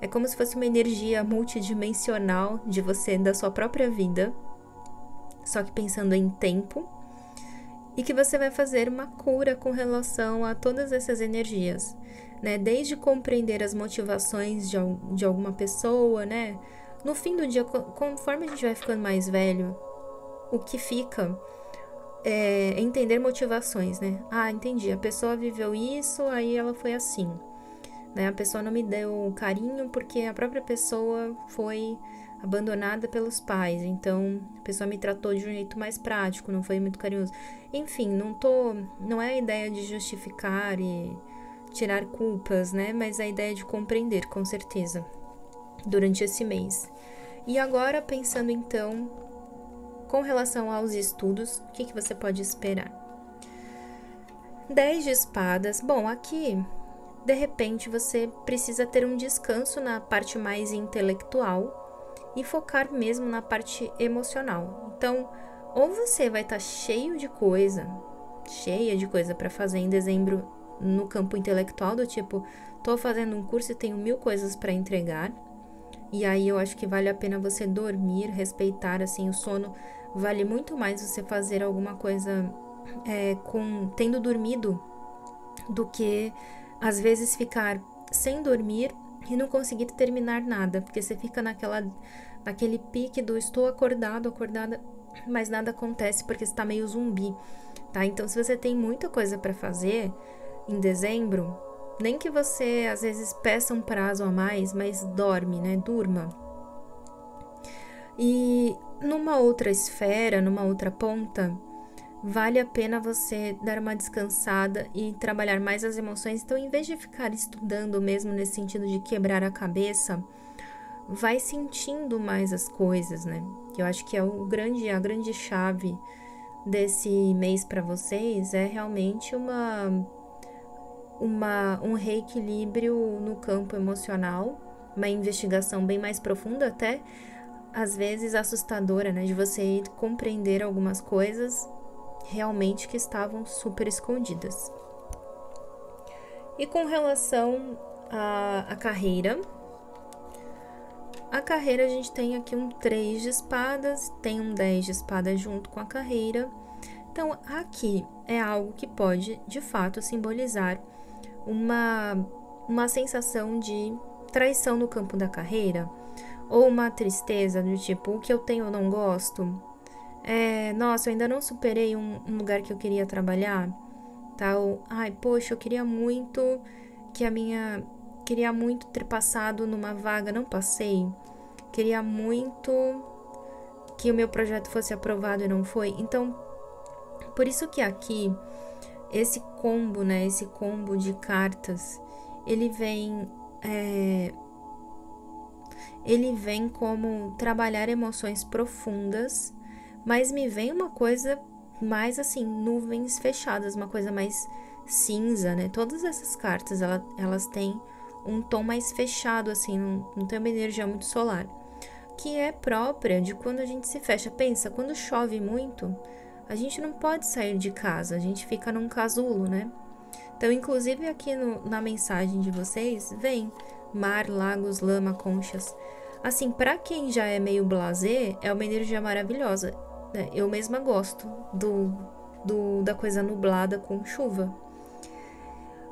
É como se fosse uma energia multidimensional de você, da sua própria vida, só que pensando em tempo, e que você vai fazer uma cura com relação a todas essas energias, né? Desde compreender as motivações de, de alguma pessoa, né? No fim do dia, conforme a gente vai ficando mais velho, o que fica é, entender motivações, né? Ah, entendi. A pessoa viveu isso, aí ela foi assim. Né? A pessoa não me deu carinho porque a própria pessoa foi abandonada pelos pais. Então, a pessoa me tratou de um jeito mais prático, não foi muito carinhoso. Enfim, não tô, não é a ideia de justificar e tirar culpas, né? Mas a ideia de compreender, com certeza, durante esse mês. E agora pensando então com relação aos estudos, o que, que você pode esperar? 10 de espadas. Bom, aqui de repente você precisa ter um descanso na parte mais intelectual e focar mesmo na parte emocional. Então, ou você vai estar tá cheio de coisa, cheia de coisa para fazer em dezembro no campo intelectual, do tipo, tô fazendo um curso e tenho mil coisas para entregar. E aí eu acho que vale a pena você dormir, respeitar assim o sono. Vale muito mais você fazer alguma coisa é, com tendo dormido do que às vezes ficar sem dormir e não conseguir terminar nada, porque você fica naquela naquele pique do estou acordado, acordada, mas nada acontece porque está meio zumbi, tá? Então se você tem muita coisa para fazer em dezembro, nem que você às vezes peça um prazo a mais, mas dorme, né? Durma. E numa outra esfera, numa outra ponta, vale a pena você dar uma descansada e trabalhar mais as emoções. Então, em vez de ficar estudando mesmo nesse sentido de quebrar a cabeça, vai sentindo mais as coisas, né? Eu acho que é o grande, a grande chave desse mês para vocês é realmente uma, uma um reequilíbrio no campo emocional, uma investigação bem mais profunda até às vezes assustadora, né, de você compreender algumas coisas realmente que estavam super escondidas. E com relação à, à carreira, a carreira a gente tem aqui um 3 de espadas, tem um 10 de espadas junto com a carreira. Então, aqui é algo que pode, de fato, simbolizar uma, uma sensação de traição no campo da carreira, ou uma tristeza do tipo, o que eu tenho eu não gosto, é, nossa, eu ainda não superei um, um lugar que eu queria trabalhar, tal. Ai, poxa, eu queria muito que a minha. Queria muito ter passado numa vaga, não passei. Queria muito que o meu projeto fosse aprovado e não foi. Então, por isso que aqui, esse combo, né? Esse combo de cartas, ele vem. É, ele vem como trabalhar emoções profundas mas me vem uma coisa mais assim, nuvens fechadas, uma coisa mais cinza, né? Todas essas cartas, ela, elas têm um tom mais fechado, assim, não, não tem uma energia muito solar. Que é própria de quando a gente se fecha. Pensa, quando chove muito, a gente não pode sair de casa, a gente fica num casulo, né? Então, inclusive aqui no, na mensagem de vocês, vem mar, lagos, lama, conchas. Assim, para quem já é meio blazer, é uma energia maravilhosa. Né? Eu mesma gosto do, do, da coisa nublada com chuva.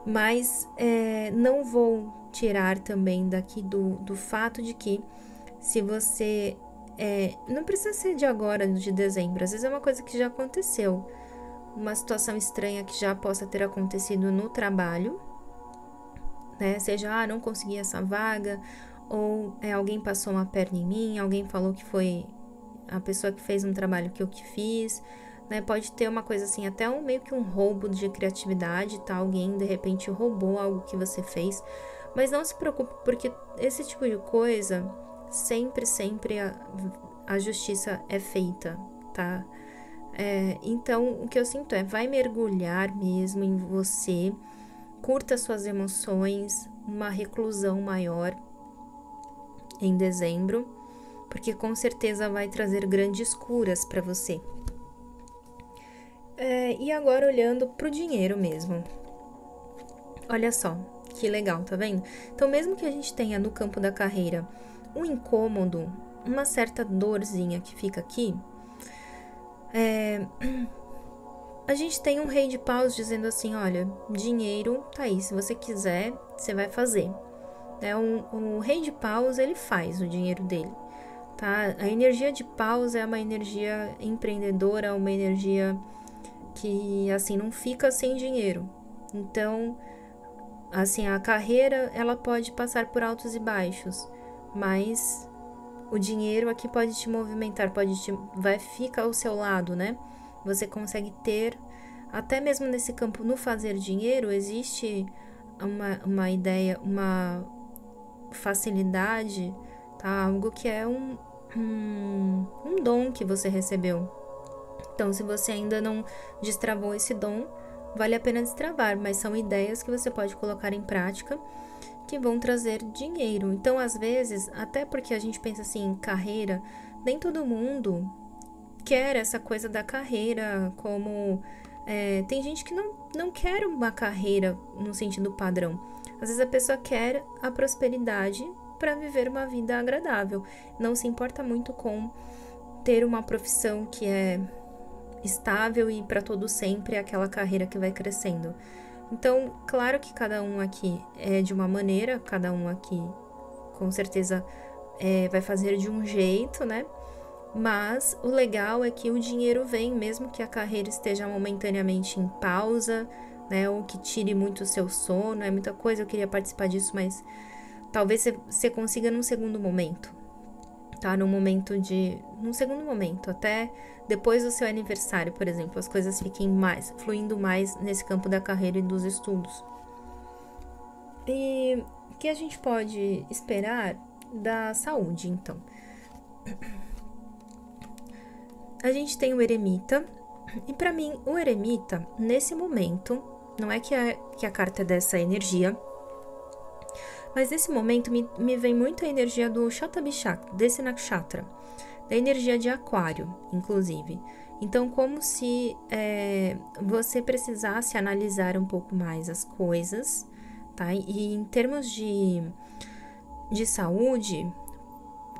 Mas é, não vou tirar também daqui do, do fato de que se você. É, não precisa ser de agora, de dezembro, às vezes é uma coisa que já aconteceu. Uma situação estranha que já possa ter acontecido no trabalho, né? Seja, ah, não consegui essa vaga, ou é, alguém passou uma perna em mim, alguém falou que foi a pessoa que fez um trabalho que eu que fiz, né? Pode ter uma coisa assim, até um meio que um roubo de criatividade, tá? Alguém de repente roubou algo que você fez. Mas não se preocupe, porque esse tipo de coisa sempre, sempre a, a justiça é feita, tá? É, então, o que eu sinto é, vai mergulhar mesmo em você, curta suas emoções, uma reclusão maior em dezembro porque com certeza vai trazer grandes curas para você. É, e agora olhando para o dinheiro mesmo. Olha só, que legal, tá vendo? Então, mesmo que a gente tenha no campo da carreira um incômodo, uma certa dorzinha que fica aqui, é, *clears throat* a gente tem um rei de paus dizendo assim: olha, dinheiro tá aí, se você quiser, você vai fazer. É, um, um rei de paus ele faz o dinheiro dele tá? A energia de pausa é uma energia empreendedora, uma energia que assim não fica sem dinheiro. Então, assim, a carreira ela pode passar por altos e baixos, mas o dinheiro aqui pode te movimentar, pode te vai ficar ao seu lado, né? Você consegue ter até mesmo nesse campo no fazer dinheiro existe uma, uma ideia, uma facilidade, tá? Algo que é um, um, um dom que você recebeu. Então, se você ainda não destravou esse dom, vale a pena destravar, mas são ideias que você pode colocar em prática que vão trazer dinheiro. Então, às vezes, até porque a gente pensa assim, carreira, nem todo mundo quer essa coisa da carreira como. É, tem gente que não, não quer uma carreira no sentido padrão. Às vezes a pessoa quer a prosperidade para viver uma vida agradável. Não se importa muito com ter uma profissão que é estável e para todo sempre aquela carreira que vai crescendo. Então, claro que cada um aqui é de uma maneira, cada um aqui com certeza é, vai fazer de um jeito, né? Mas o legal é que o dinheiro vem, mesmo que a carreira esteja momentaneamente em pausa, né? Ou que tire muito o seu sono, é muita coisa. Eu queria participar disso, mas talvez você consiga num segundo momento, tá? Num momento de. num segundo momento, até depois do seu aniversário, por exemplo, as coisas fiquem mais, fluindo mais nesse campo da carreira e dos estudos. E o que a gente pode esperar da saúde, então? A gente tem o eremita, e para mim, o eremita, nesse momento, não é que a, que a carta é dessa energia, mas nesse momento me, me vem muito a energia do Shatabishak, desse Nakshatra da energia de Aquário, inclusive. Então, como se é, você precisasse analisar um pouco mais as coisas, tá? E em termos de, de saúde,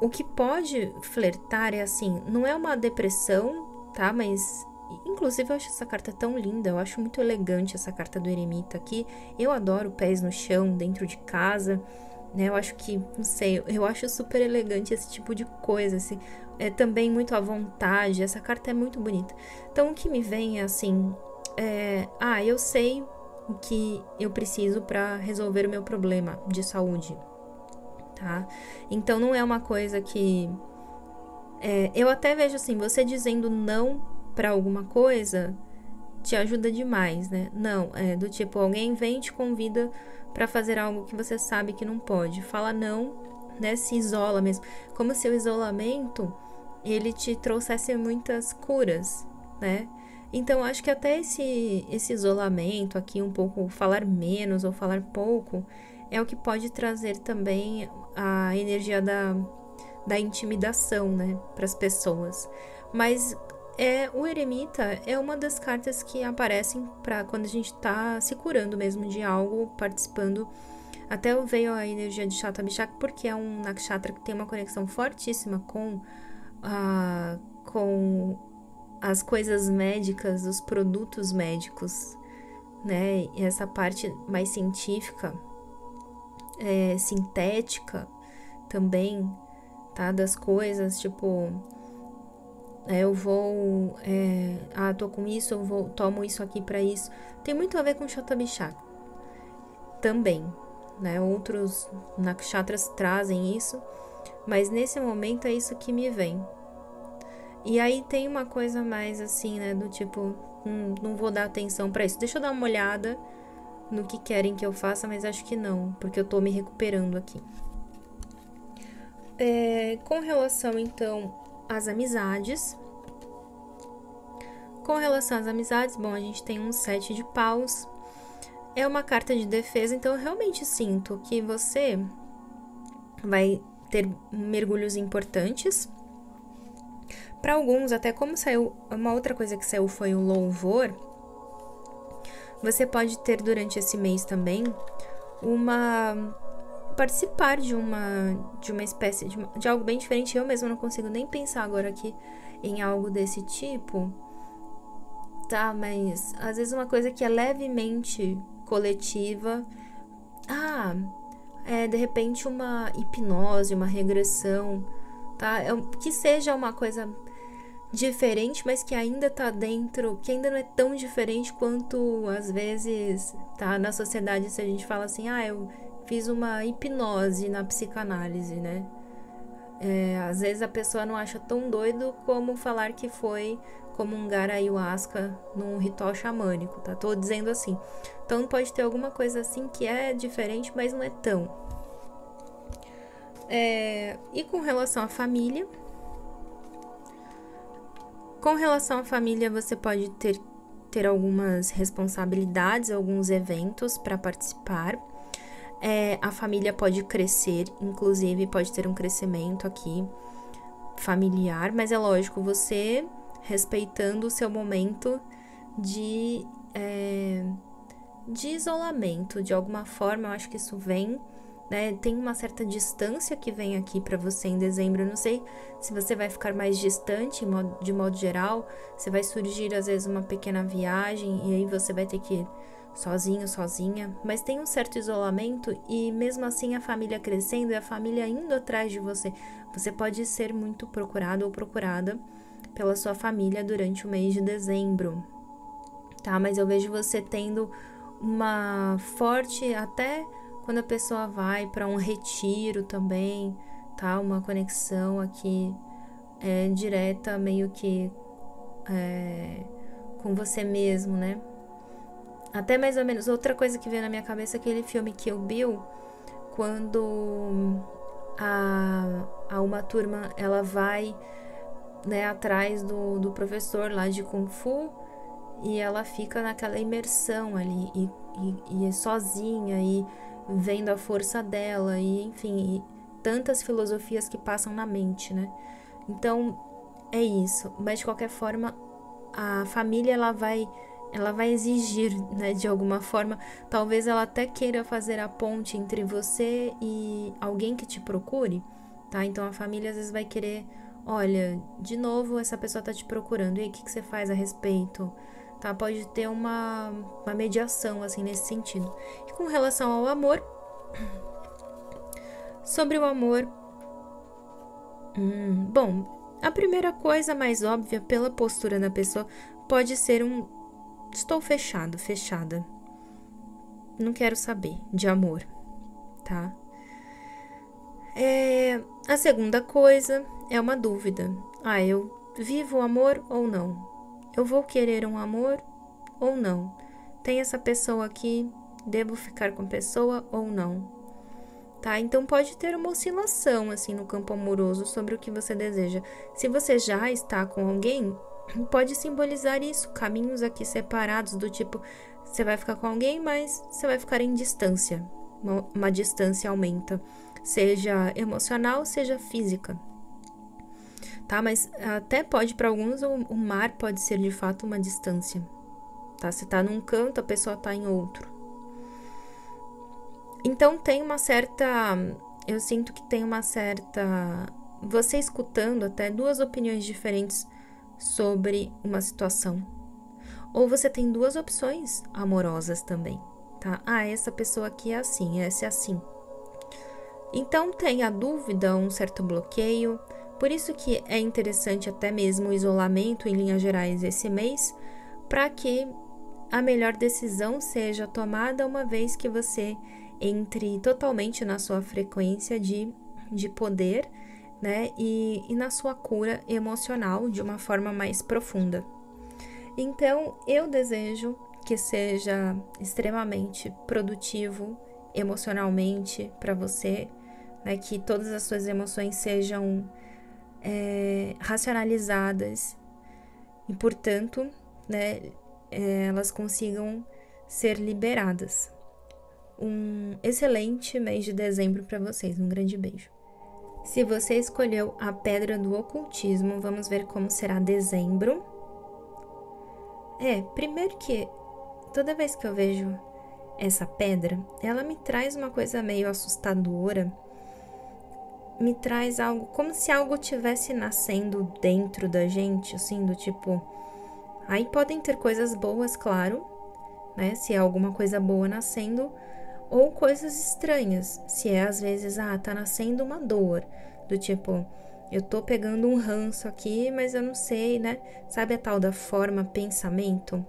o que pode flertar é assim, não é uma depressão, tá? Mas, inclusive, eu acho essa carta tão linda, eu acho muito elegante essa carta do eremita aqui. Eu adoro pés no chão, dentro de casa né? Eu acho que, não sei, eu acho super elegante esse tipo de coisa, assim, é também muito à vontade, essa carta é muito bonita. Então, o que me vem é assim, é, ah, eu sei o que eu preciso para resolver o meu problema de saúde, tá? Então, não é uma coisa que... É, eu até vejo assim, você dizendo não para alguma coisa te ajuda demais, né? Não, é do tipo, alguém vem e te convida para fazer algo que você sabe que não pode. Fala não, né? Se isola mesmo. Como se o isolamento ele te trouxesse muitas curas, né? Então acho que até esse esse isolamento aqui um pouco falar menos ou falar pouco é o que pode trazer também a energia da da intimidação, né, para as pessoas. Mas é o eremita é uma das cartas que aparecem para quando a gente está se curando mesmo de algo, participando. Até veio a energia de Chata porque é um nakshatra que tem uma conexão fortíssima com a com as coisas médicas, os produtos médicos, né? E essa parte mais científica, é, sintética também, tá? Das coisas, tipo é, eu vou. É, ah, tô com isso, eu vou, tomo isso aqui para isso. Tem muito a ver com Shatabishak. Também. Né? Outros nakshatras trazem isso. Mas nesse momento é isso que me vem. E aí tem uma coisa mais assim, né? Do tipo, hum, não vou dar atenção para isso. Deixa eu dar uma olhada no que querem que eu faça, mas acho que não, porque eu tô me recuperando aqui. É, com relação então as amizades. Com relação às amizades, bom, a gente tem um sete de paus. É uma carta de defesa, então eu realmente sinto que você vai ter mergulhos importantes. Para alguns, até como saiu, uma outra coisa que saiu foi o louvor. Você pode ter durante esse mês também uma participar de uma de uma espécie de, de algo bem diferente. Eu mesmo não consigo nem pensar agora aqui em algo desse tipo. Tá, mas às vezes uma coisa que é levemente coletiva. Ah, é de repente uma hipnose, uma regressão, tá? É, que seja uma coisa diferente, mas que ainda tá dentro, que ainda não é tão diferente quanto às vezes tá na sociedade se a gente fala assim, ah, eu fiz uma hipnose na psicanálise, né? É, às vezes a pessoa não acha tão doido como falar que foi comungar ayahuasca num ritual xamânico, tá? Tô dizendo assim. Então pode ter alguma coisa assim que é diferente, mas não é tão. É, e com relação à família, com relação à família, você pode ter ter algumas responsabilidades, alguns eventos para participar. É, a família pode crescer, inclusive pode ter um crescimento aqui familiar, mas é lógico, você respeitando o seu momento de, é, de isolamento, de alguma forma, eu acho que isso vem né? Tem uma certa distância que vem aqui para você em dezembro. Eu não sei se você vai ficar mais distante de modo geral, se vai surgir às vezes uma pequena viagem e aí você vai ter que ir sozinho, sozinha, mas tem um certo isolamento e mesmo assim a família crescendo e a família indo atrás de você. Você pode ser muito procurado ou procurada pela sua família durante o mês de dezembro. Tá? Mas eu vejo você tendo uma forte até quando a pessoa vai para um retiro também, tá? Uma conexão aqui é, direta, meio que é, com você mesmo, né? Até mais ou menos. Outra coisa que veio na minha cabeça é aquele filme Kill Bill, quando a, a uma turma ela vai né, atrás do, do professor lá de Kung Fu e ela fica naquela imersão ali e, e, e é sozinha e vendo a força dela e enfim, e tantas filosofias que passam na mente, né? Então é isso, mas de qualquer forma a família ela vai ela vai exigir, né, de alguma forma, talvez ela até queira fazer a ponte entre você e alguém que te procure, tá? Então a família às vezes vai querer, olha, de novo essa pessoa tá te procurando, e aí o que, que você faz a respeito? Tá? Pode ter uma, uma mediação, assim, nesse sentido. E com relação ao amor, *clears throat* sobre o amor, hum, bom, a primeira coisa mais óbvia pela postura da pessoa pode ser um estou fechado, fechada. Não quero saber de amor, tá? É, a segunda coisa é uma dúvida. Ah, eu vivo o amor ou não? Eu vou querer um amor ou não? Tem essa pessoa aqui, devo ficar com a pessoa ou não? Tá? Então pode ter uma oscilação assim no campo amoroso sobre o que você deseja. Se você já está com alguém, *clears throat* pode simbolizar isso, caminhos aqui separados do tipo você vai ficar com alguém, mas você vai ficar em distância. Uma, uma distância aumenta, seja emocional, seja física tá? Mas até pode, para alguns, o, o, mar pode ser de fato uma distância, tá? Você tá num canto, a pessoa tá em outro. Então tem uma certa. Eu sinto que tem uma certa. Você escutando até duas opiniões diferentes sobre uma situação. Ou você tem duas opções amorosas também, tá? Ah, essa pessoa aqui é assim, essa é assim. Então tem a dúvida, um certo bloqueio, por isso que é interessante até mesmo o isolamento em linhas gerais esse mês, para que a melhor decisão seja tomada uma vez que você entre totalmente na sua frequência de, de poder, né? E, e na sua cura emocional de uma forma mais profunda. Então, eu desejo que seja extremamente produtivo emocionalmente para você, né? Que todas as suas emoções sejam é, racionalizadas e, portanto, né, é, elas consigam ser liberadas. Um excelente mês de dezembro para vocês. Um grande beijo. Se você escolheu a pedra do ocultismo, vamos ver como será dezembro. É, primeiro que toda vez que eu vejo essa pedra, ela me traz uma coisa meio assustadora me traz algo como se algo tivesse nascendo dentro da gente, assim, do tipo. Aí podem ter coisas boas, claro, né? Se é alguma coisa boa nascendo, ou coisas estranhas, se é às vezes, ah, tá nascendo uma dor, do tipo, eu tô pegando um ranço aqui, mas eu não sei, né? Sabe a tal da forma pensamento?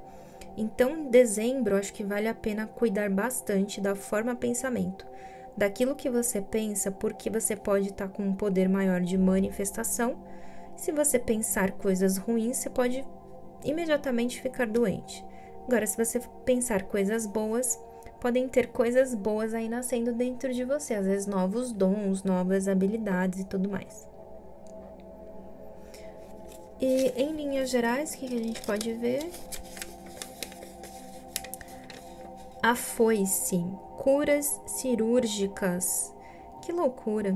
Então, dezembro, acho que vale a pena cuidar bastante da forma pensamento daquilo que você pensa, porque você pode estar tá com um poder maior de manifestação. Se você pensar coisas ruins, você pode imediatamente ficar doente. Agora, se você pensar coisas boas, podem ter coisas boas aí nascendo dentro de você, às vezes novos dons, novas habilidades e tudo mais. E em linhas gerais, o que a gente pode ver? A foice, curas cirúrgicas. Que loucura!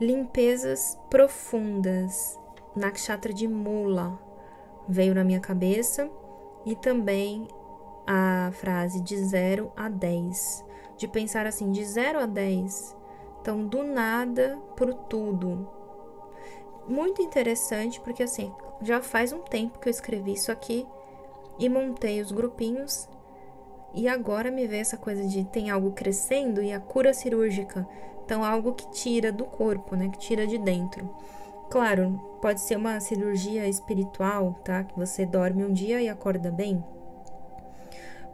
Limpezas profundas. Nakshatra de mula veio na minha cabeça e também a frase de 0 a 10. De pensar assim, de 0 a 10. Então, do nada pro tudo. Muito interessante, porque assim, já faz um tempo que eu escrevi isso aqui e montei os grupinhos. E agora me vê essa coisa de tem algo crescendo e a cura cirúrgica. Então, algo que tira do corpo, né? Que tira de dentro. Claro, pode ser uma cirurgia espiritual, tá? Que você dorme um dia e acorda bem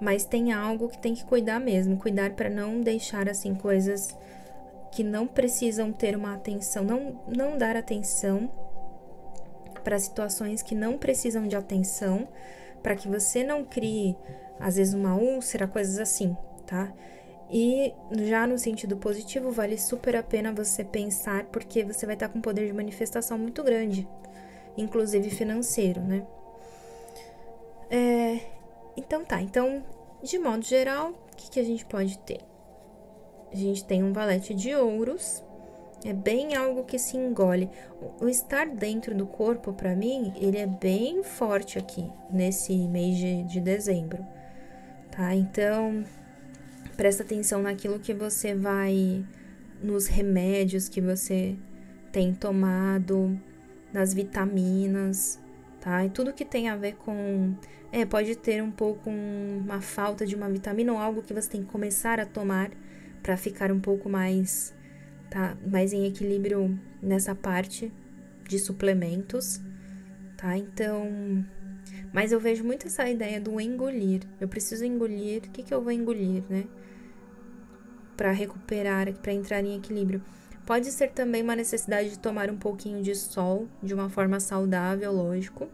mas tem algo que tem que cuidar mesmo, cuidar para não deixar assim coisas que não precisam ter uma atenção, não não dar atenção para situações que não precisam de atenção, para que você não crie às vezes uma úlcera, coisas assim, tá? E já no sentido positivo, vale super a pena você pensar, porque você vai estar com um poder de manifestação muito grande, inclusive financeiro, né? É, então tá, então, de modo geral, o que, que a gente pode ter? A gente tem um valete de ouros, é bem algo que se engole. O estar dentro do corpo, para mim, ele é bem forte aqui, nesse mês de, de dezembro, tá? Então, presta atenção naquilo que você vai, nos remédios que você tem tomado, nas vitaminas, tá? E tudo que tem a ver com é, pode ter um pouco uma falta de uma vitamina ou algo que você tem que começar a tomar para ficar um pouco mais, tá? Mais em equilíbrio nessa parte de suplementos, tá? Então, mas eu vejo muito essa ideia do engolir. Eu preciso engolir. O que, que eu vou engolir, né? Para recuperar, para entrar em equilíbrio. Pode ser também uma necessidade de tomar um pouquinho de sol de uma forma saudável, lógico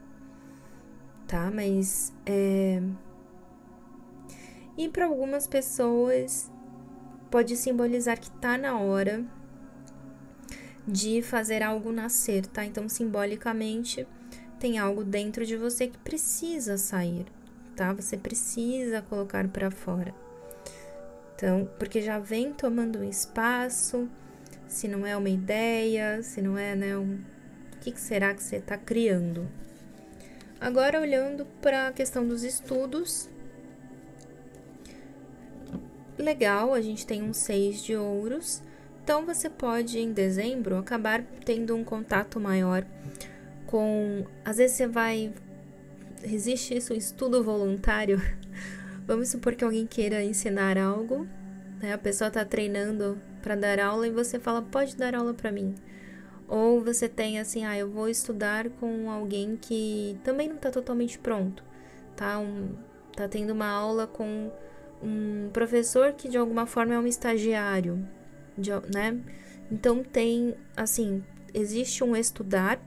tá? Mas é. E para algumas pessoas pode simbolizar que tá na hora de fazer algo nascer, tá? Então, simbolicamente, tem algo dentro de você que precisa sair, tá? Você precisa colocar para fora. Então, porque já vem tomando um espaço, se não é uma ideia, se não é, né, um o que, que será que você está criando? Agora, olhando para a questão dos estudos, legal, a gente tem um seis de ouros, então você pode em dezembro acabar tendo um contato maior com. Às vezes você vai. Existe isso, estudo voluntário. *laughs* Vamos supor que alguém queira ensinar algo, né? A pessoa está treinando para dar aula e você fala: pode dar aula para mim. Ou você tem assim, ah, eu vou estudar com alguém que também não está totalmente pronto, tá? Um, tá tendo uma aula com um professor que de alguma forma é um estagiário, de, né? Então tem, assim, existe um estudar,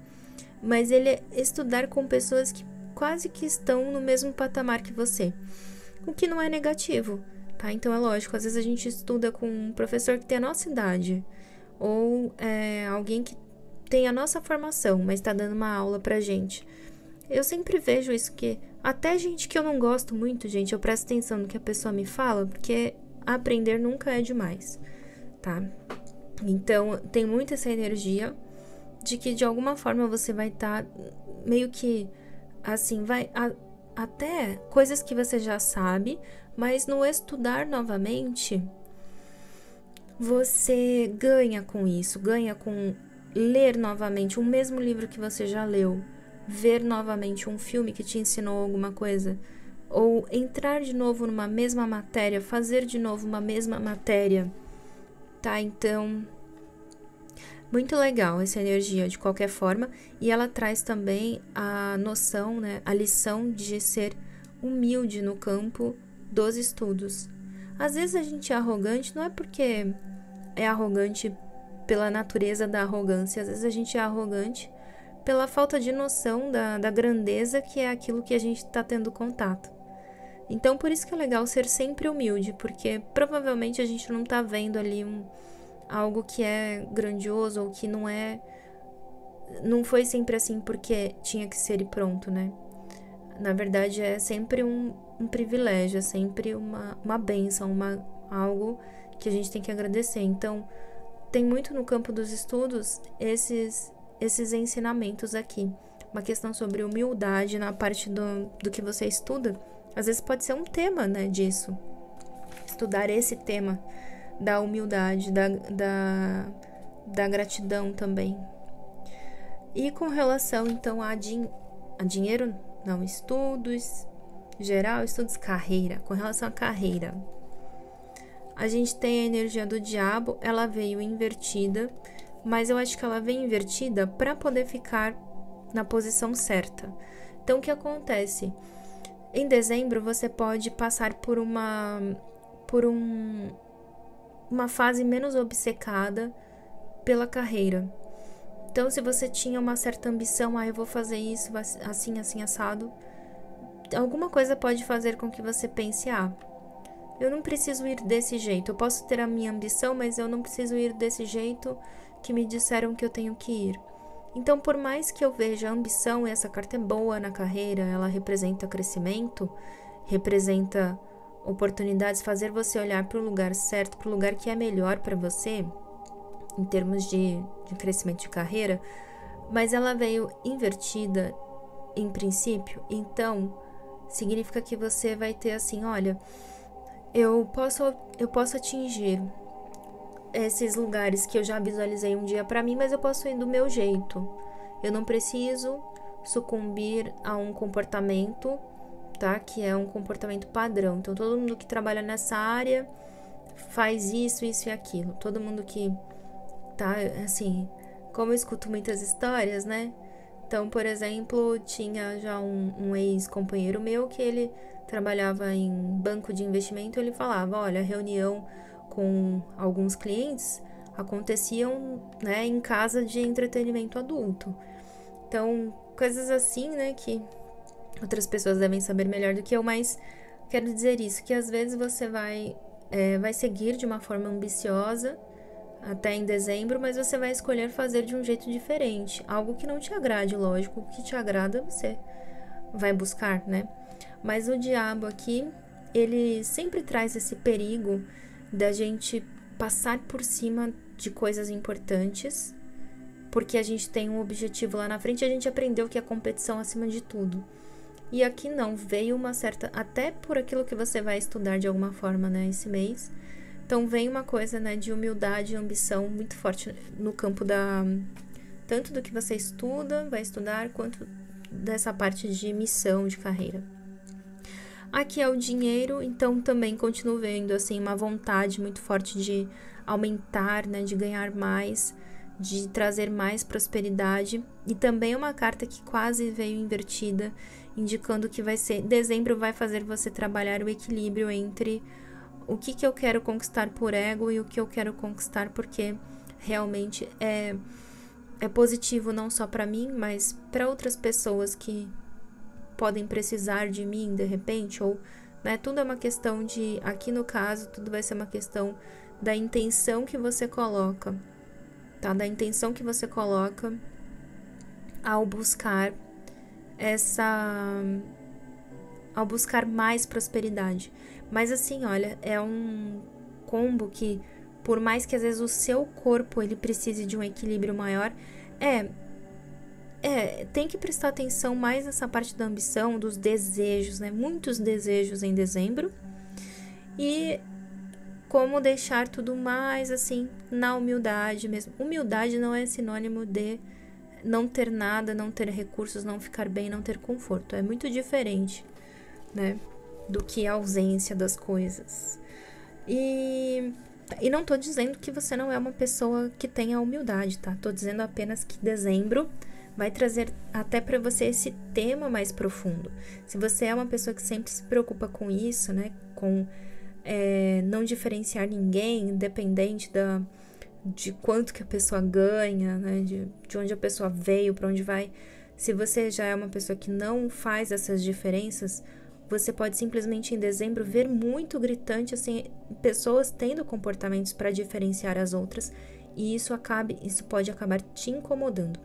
mas ele é estudar com pessoas que quase que estão no mesmo patamar que você, o que não é negativo, tá? Então é lógico, às vezes a gente estuda com um professor que tem a nossa idade, ou é, alguém que tem a nossa formação, mas está dando uma aula pra gente. Eu sempre vejo isso que até gente que eu não gosto muito, gente, eu presto atenção no que a pessoa me fala, porque aprender nunca é demais, tá? Então, tem muito essa energia de que de alguma forma você vai estar tá meio que assim, vai a, até coisas que você já sabe, mas no estudar novamente, você ganha com isso, ganha com ler novamente o mesmo livro que você já leu, ver novamente um filme que te ensinou alguma coisa, ou entrar de novo numa mesma matéria, fazer de novo uma mesma matéria, tá? Então, muito legal essa energia de qualquer forma, e ela traz também a noção, né, a lição de ser humilde no campo dos estudos. Às vezes a gente é arrogante, não é porque é arrogante pela natureza da arrogância. Às vezes a gente é arrogante pela falta de noção da, da grandeza que é aquilo que a gente está tendo contato. Então, por isso que é legal ser sempre humilde, porque provavelmente a gente não está vendo ali um, algo que é grandioso ou que não é. Não foi sempre assim porque tinha que ser e pronto, né? Na verdade, é sempre um, um privilégio, é sempre uma, uma benção, uma, algo que a gente tem que agradecer. Então, tem muito no campo dos estudos esses, esses ensinamentos aqui. Uma questão sobre humildade na parte do, do que você estuda. Às vezes pode ser um tema né, disso. Estudar esse tema da humildade, da, da, da gratidão também. E com relação então a, din a dinheiro, não, estudos, geral, estudos, carreira. Com relação à carreira, a gente tem a energia do diabo, ela veio invertida, mas eu acho que ela vem invertida para poder ficar na posição certa. Então, o que acontece? Em dezembro, você pode passar por uma por um, uma fase menos obcecada pela carreira. Então, se você tinha uma certa ambição, ah, eu vou fazer isso assim, assim, assado, alguma coisa pode fazer com que você pense, ah, eu não preciso ir desse jeito. Eu posso ter a minha ambição, mas eu não preciso ir desse jeito que me disseram que eu tenho que ir. Então, por mais que eu veja a ambição, e essa carta é boa na carreira, ela representa crescimento, representa oportunidades, fazer você olhar para o lugar certo, para o lugar que é melhor para você, em termos de, de crescimento de carreira, mas ela veio invertida em princípio, então significa que você vai ter assim: olha eu posso, eu posso atingir esses lugares que eu já visualizei um dia para mim, mas eu posso ir do meu jeito. Eu não preciso sucumbir a um comportamento, tá? Que é um comportamento padrão. Então, todo mundo que trabalha nessa área faz isso, isso e aquilo. Todo mundo que tá, assim, como eu escuto muitas histórias, né? Então, por exemplo, tinha já um, um ex-companheiro meu que ele trabalhava em banco de investimento, ele falava: olha, reunião com alguns clientes aconteciam né, em casa de entretenimento adulto. Então, coisas assim, né, que outras pessoas devem saber melhor do que eu, mas quero dizer isso, que às vezes você vai, é, vai seguir de uma forma ambiciosa até em dezembro, mas você vai escolher fazer de um jeito diferente. Algo que não te agrade, lógico, o que te agrada você vai buscar, né? Mas o diabo aqui, ele sempre traz esse perigo da gente passar por cima de coisas importantes, porque a gente tem um objetivo lá na frente e a gente aprendeu que é competição acima de tudo. E aqui não, veio uma certa. Até por aquilo que você vai estudar de alguma forma, né, esse mês então vem uma coisa, né, de humildade e ambição muito forte no campo da tanto do que você estuda, vai estudar, quanto dessa parte de missão de carreira. Aqui é o dinheiro, então também continuo vendo assim uma vontade muito forte de aumentar, né, de ganhar mais, de trazer mais prosperidade e também uma carta que quase veio invertida, indicando que vai ser dezembro vai fazer você trabalhar o equilíbrio entre o que, que eu quero conquistar por ego e o que eu quero conquistar porque realmente é, é positivo não só para mim, mas para outras pessoas que podem precisar de mim de repente, ou né, tudo é uma questão de, aqui no caso, tudo vai ser uma questão da intenção que você coloca, tá? Da intenção que você coloca ao buscar essa ao buscar mais prosperidade. Mas assim, olha, é um combo que por mais que às vezes o seu corpo ele precise de um equilíbrio maior, é é, tem que prestar atenção mais nessa parte da ambição, dos desejos, né? Muitos desejos em dezembro. E como deixar tudo mais assim na humildade mesmo. Humildade não é sinônimo de não ter nada, não ter recursos, não ficar bem, não ter conforto. É muito diferente, né? do que a ausência das coisas. E, e não tô dizendo que você não é uma pessoa que tenha humildade, tá? Tô dizendo apenas que dezembro vai trazer até para você esse tema mais profundo. Se você é uma pessoa que sempre se preocupa com isso, né? Com é, não diferenciar ninguém, independente da, de quanto que a pessoa ganha, né? De, de onde a pessoa veio, para onde vai. Se você já é uma pessoa que não faz essas diferenças, você pode simplesmente em dezembro ver muito gritante assim pessoas tendo comportamentos para diferenciar as outras e isso acabe, isso pode acabar te incomodando.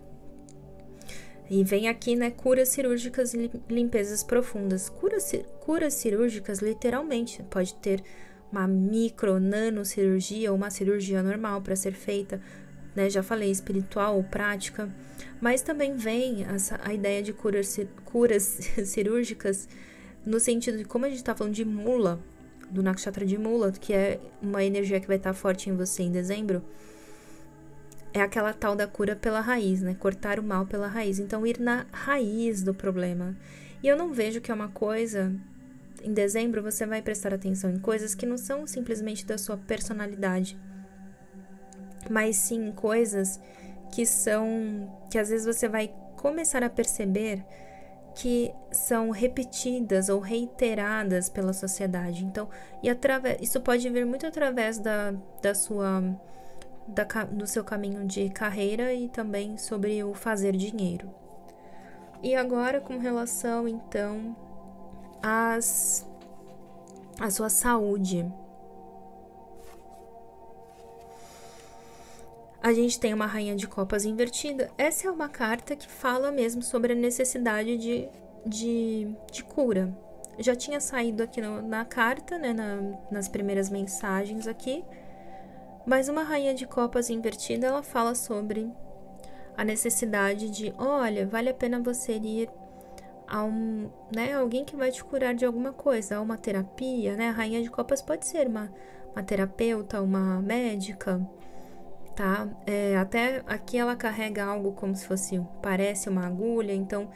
E vem aqui, né, curas cirúrgicas e limpezas profundas. Curas, curas cirúrgicas, literalmente, pode ter uma micro, nano cirurgia ou uma cirurgia normal para ser feita, né? Já falei, espiritual ou prática. Mas também vem essa, a ideia de curas, curas *laughs* cirúrgicas no sentido de como a gente está falando de mula, do nakshatra de mula, que é uma energia que vai estar tá forte em você em dezembro. É aquela tal da cura pela raiz, né? Cortar o mal pela raiz. Então, ir na raiz do problema. E eu não vejo que é uma coisa em dezembro você vai prestar atenção em coisas que não são simplesmente da sua personalidade, mas sim coisas que são que às vezes você vai começar a perceber que são repetidas ou reiteradas pela sociedade. Então, e através, isso pode vir muito através da, da sua da, do seu caminho de carreira e também sobre o fazer dinheiro. E agora com relação então as, a sua saúde. A gente tem uma rainha de copas invertida. Essa é uma carta que fala mesmo sobre a necessidade de, de, de cura. Já tinha saído aqui no, na carta, né, na, nas primeiras mensagens aqui. Mas uma rainha de copas invertida, ela fala sobre a necessidade de, olha, vale a pena você ir a um, né, alguém que vai te curar de alguma coisa, a uma terapia, né? A rainha de copas pode ser uma, uma terapeuta, uma médica, tá? É, até aqui ela carrega algo como se fosse, parece uma agulha, então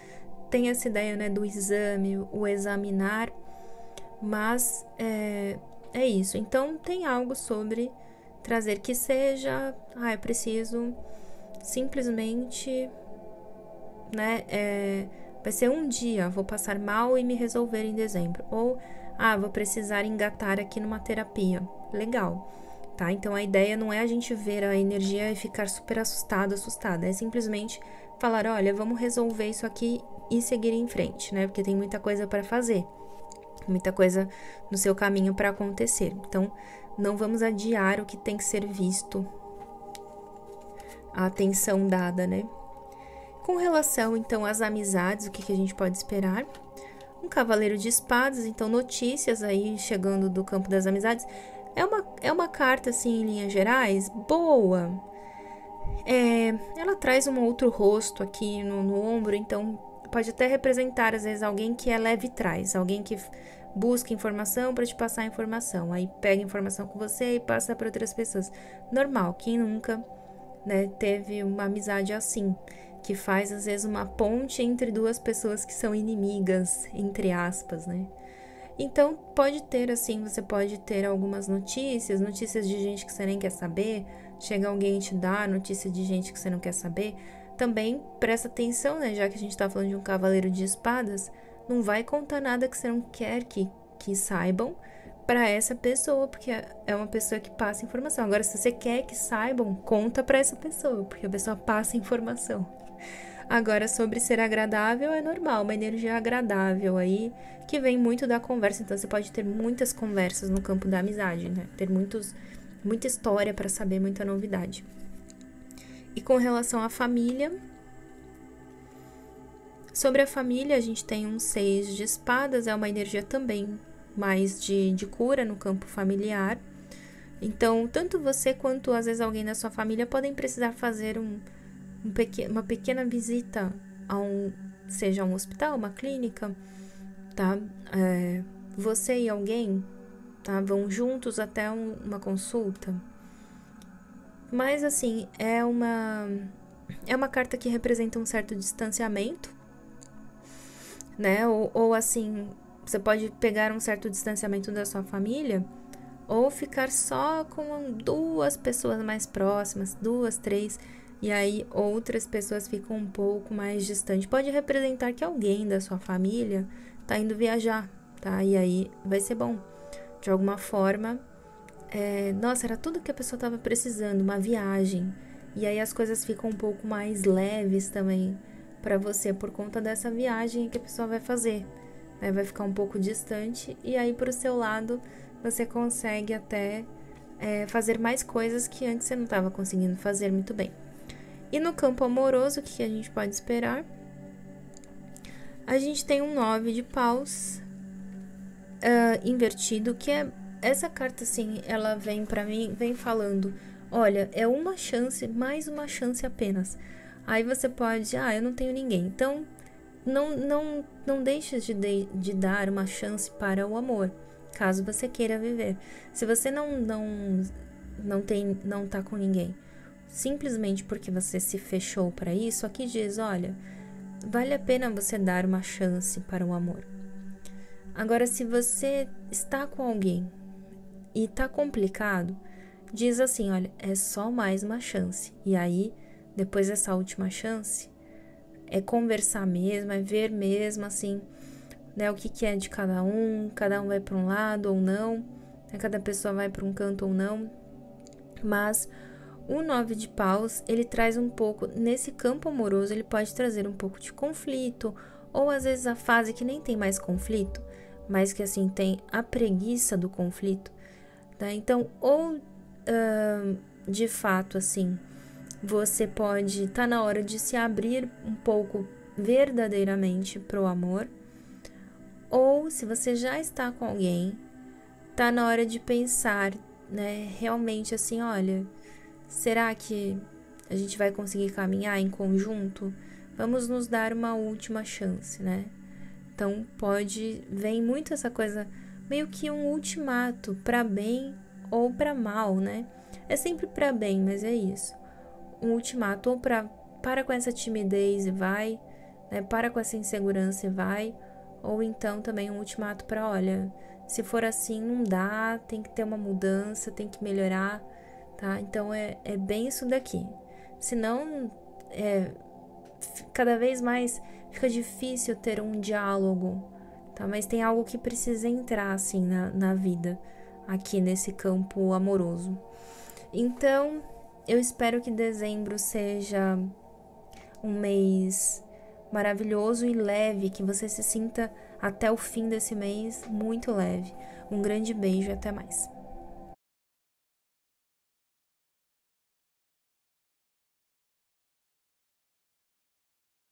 tem essa ideia, né, do exame, o examinar, mas é, é isso. Então tem algo sobre trazer que seja, ah, é preciso simplesmente, né, é, Vai ser um dia, vou passar mal e me resolver em dezembro. Ou, ah, vou precisar engatar aqui numa terapia. Legal. Tá? Então a ideia não é a gente ver a energia e ficar super assustado, assustada. É simplesmente falar, olha, vamos resolver isso aqui e seguir em frente, né? Porque tem muita coisa para fazer. Muita coisa no seu caminho para acontecer. Então, não vamos adiar o que tem que ser visto. A atenção dada, né? Com relação então às amizades, o que, que a gente pode esperar? Um cavaleiro de espadas, então notícias aí chegando do campo das amizades. É uma, é uma carta, assim, em linhas gerais, boa. É, ela traz um outro rosto aqui no, no ombro, então pode até representar, às vezes, alguém que é leve traz, alguém que busca informação para te passar informação. Aí pega informação com você e passa para outras pessoas. Normal, quem nunca né, teve uma amizade assim que faz às vezes uma ponte entre duas pessoas que são inimigas, entre aspas, né? Então, pode ter assim, você pode ter algumas notícias, notícias de gente que você nem quer saber, chega alguém te dá notícia de gente que você não quer saber. Também presta atenção, né? Já que a gente tá falando de um cavaleiro de espadas, não vai contar nada que você não quer que, que saibam para essa pessoa, porque é uma pessoa que passa informação. Agora, se você quer que saibam, conta para essa pessoa, porque a pessoa passa informação. Agora, sobre ser agradável, é normal, uma energia agradável aí, que vem muito da conversa. Então, você pode ter muitas conversas no campo da amizade, né? Ter muitos, muita história para saber, muita novidade. E com relação à família, sobre a família, a gente tem um seis de espadas, é uma energia também mais de, de cura no campo familiar. Então, tanto você quanto às vezes alguém da sua família podem precisar fazer um um pequ uma pequena visita a um, seja um hospital, uma clínica, tá? É, você e alguém, tá? Vão juntos até um, uma consulta. Mas assim, é uma é uma carta que representa um certo distanciamento, né? Ou, ou assim, você pode pegar um certo distanciamento da sua família ou ficar só com duas pessoas mais próximas, duas, três e aí outras pessoas ficam um pouco mais distantes. Pode representar que alguém da sua família tá indo viajar, tá? E aí vai ser bom. De alguma forma, é, nossa, era tudo que a pessoa estava precisando, uma viagem. E aí as coisas ficam um pouco mais leves também para você por conta dessa viagem que a pessoa vai fazer. Né? Vai ficar um pouco distante e aí pro seu lado você consegue até é, fazer mais coisas que antes você não estava conseguindo fazer muito bem. E no campo amoroso, o que a gente pode esperar? A gente tem um 9 de paus uh, invertido, que é essa carta assim, ela vem para mim, vem falando, olha, é uma chance, mais uma chance apenas. Aí você pode, ah, eu não tenho ninguém. Então, não não não deixe de, de, de dar uma chance para o amor, caso você queira viver. Se você não não não tem não tá com ninguém, simplesmente porque você se fechou para isso, aqui diz, olha, vale a pena você dar uma chance para o amor. Agora, se você está com alguém e tá complicado, diz assim: olha, é só mais uma chance. E aí, depois dessa última chance, é conversar mesmo, é ver mesmo assim, né, o que, que é de cada um, cada um vai para um lado ou não, né, cada pessoa vai para um canto ou não. Mas o nove de paus, ele traz um pouco, nesse campo amoroso, ele pode trazer um pouco de conflito, ou às vezes a fase que nem tem mais conflito, mas que assim tem a preguiça do conflito, tá? Então, ou uh, de fato assim, você pode estar tá na hora de se abrir um pouco verdadeiramente para o amor, ou se você já está com alguém, tá na hora de pensar, né, realmente assim, olha, será que a gente vai conseguir caminhar em conjunto? Vamos nos dar uma última chance, né? Então pode vem muito essa coisa meio que um ultimato para bem ou para mal, né? É sempre para bem, mas é isso. Um ultimato ou para para com essa timidez e vai, né? Para com essa insegurança e vai, ou então também um ultimato para, olha, se for assim não dá, tem que ter uma mudança, tem que melhorar, tá? Então é, é bem isso daqui. Senão é, cada vez mais fica difícil ter um diálogo, tá? Mas tem algo que precisa entrar assim na, na vida, aqui nesse campo amoroso. Então, eu espero que dezembro seja um mês maravilhoso e leve, que você se sinta até o fim desse mês muito leve. Um grande beijo e até mais.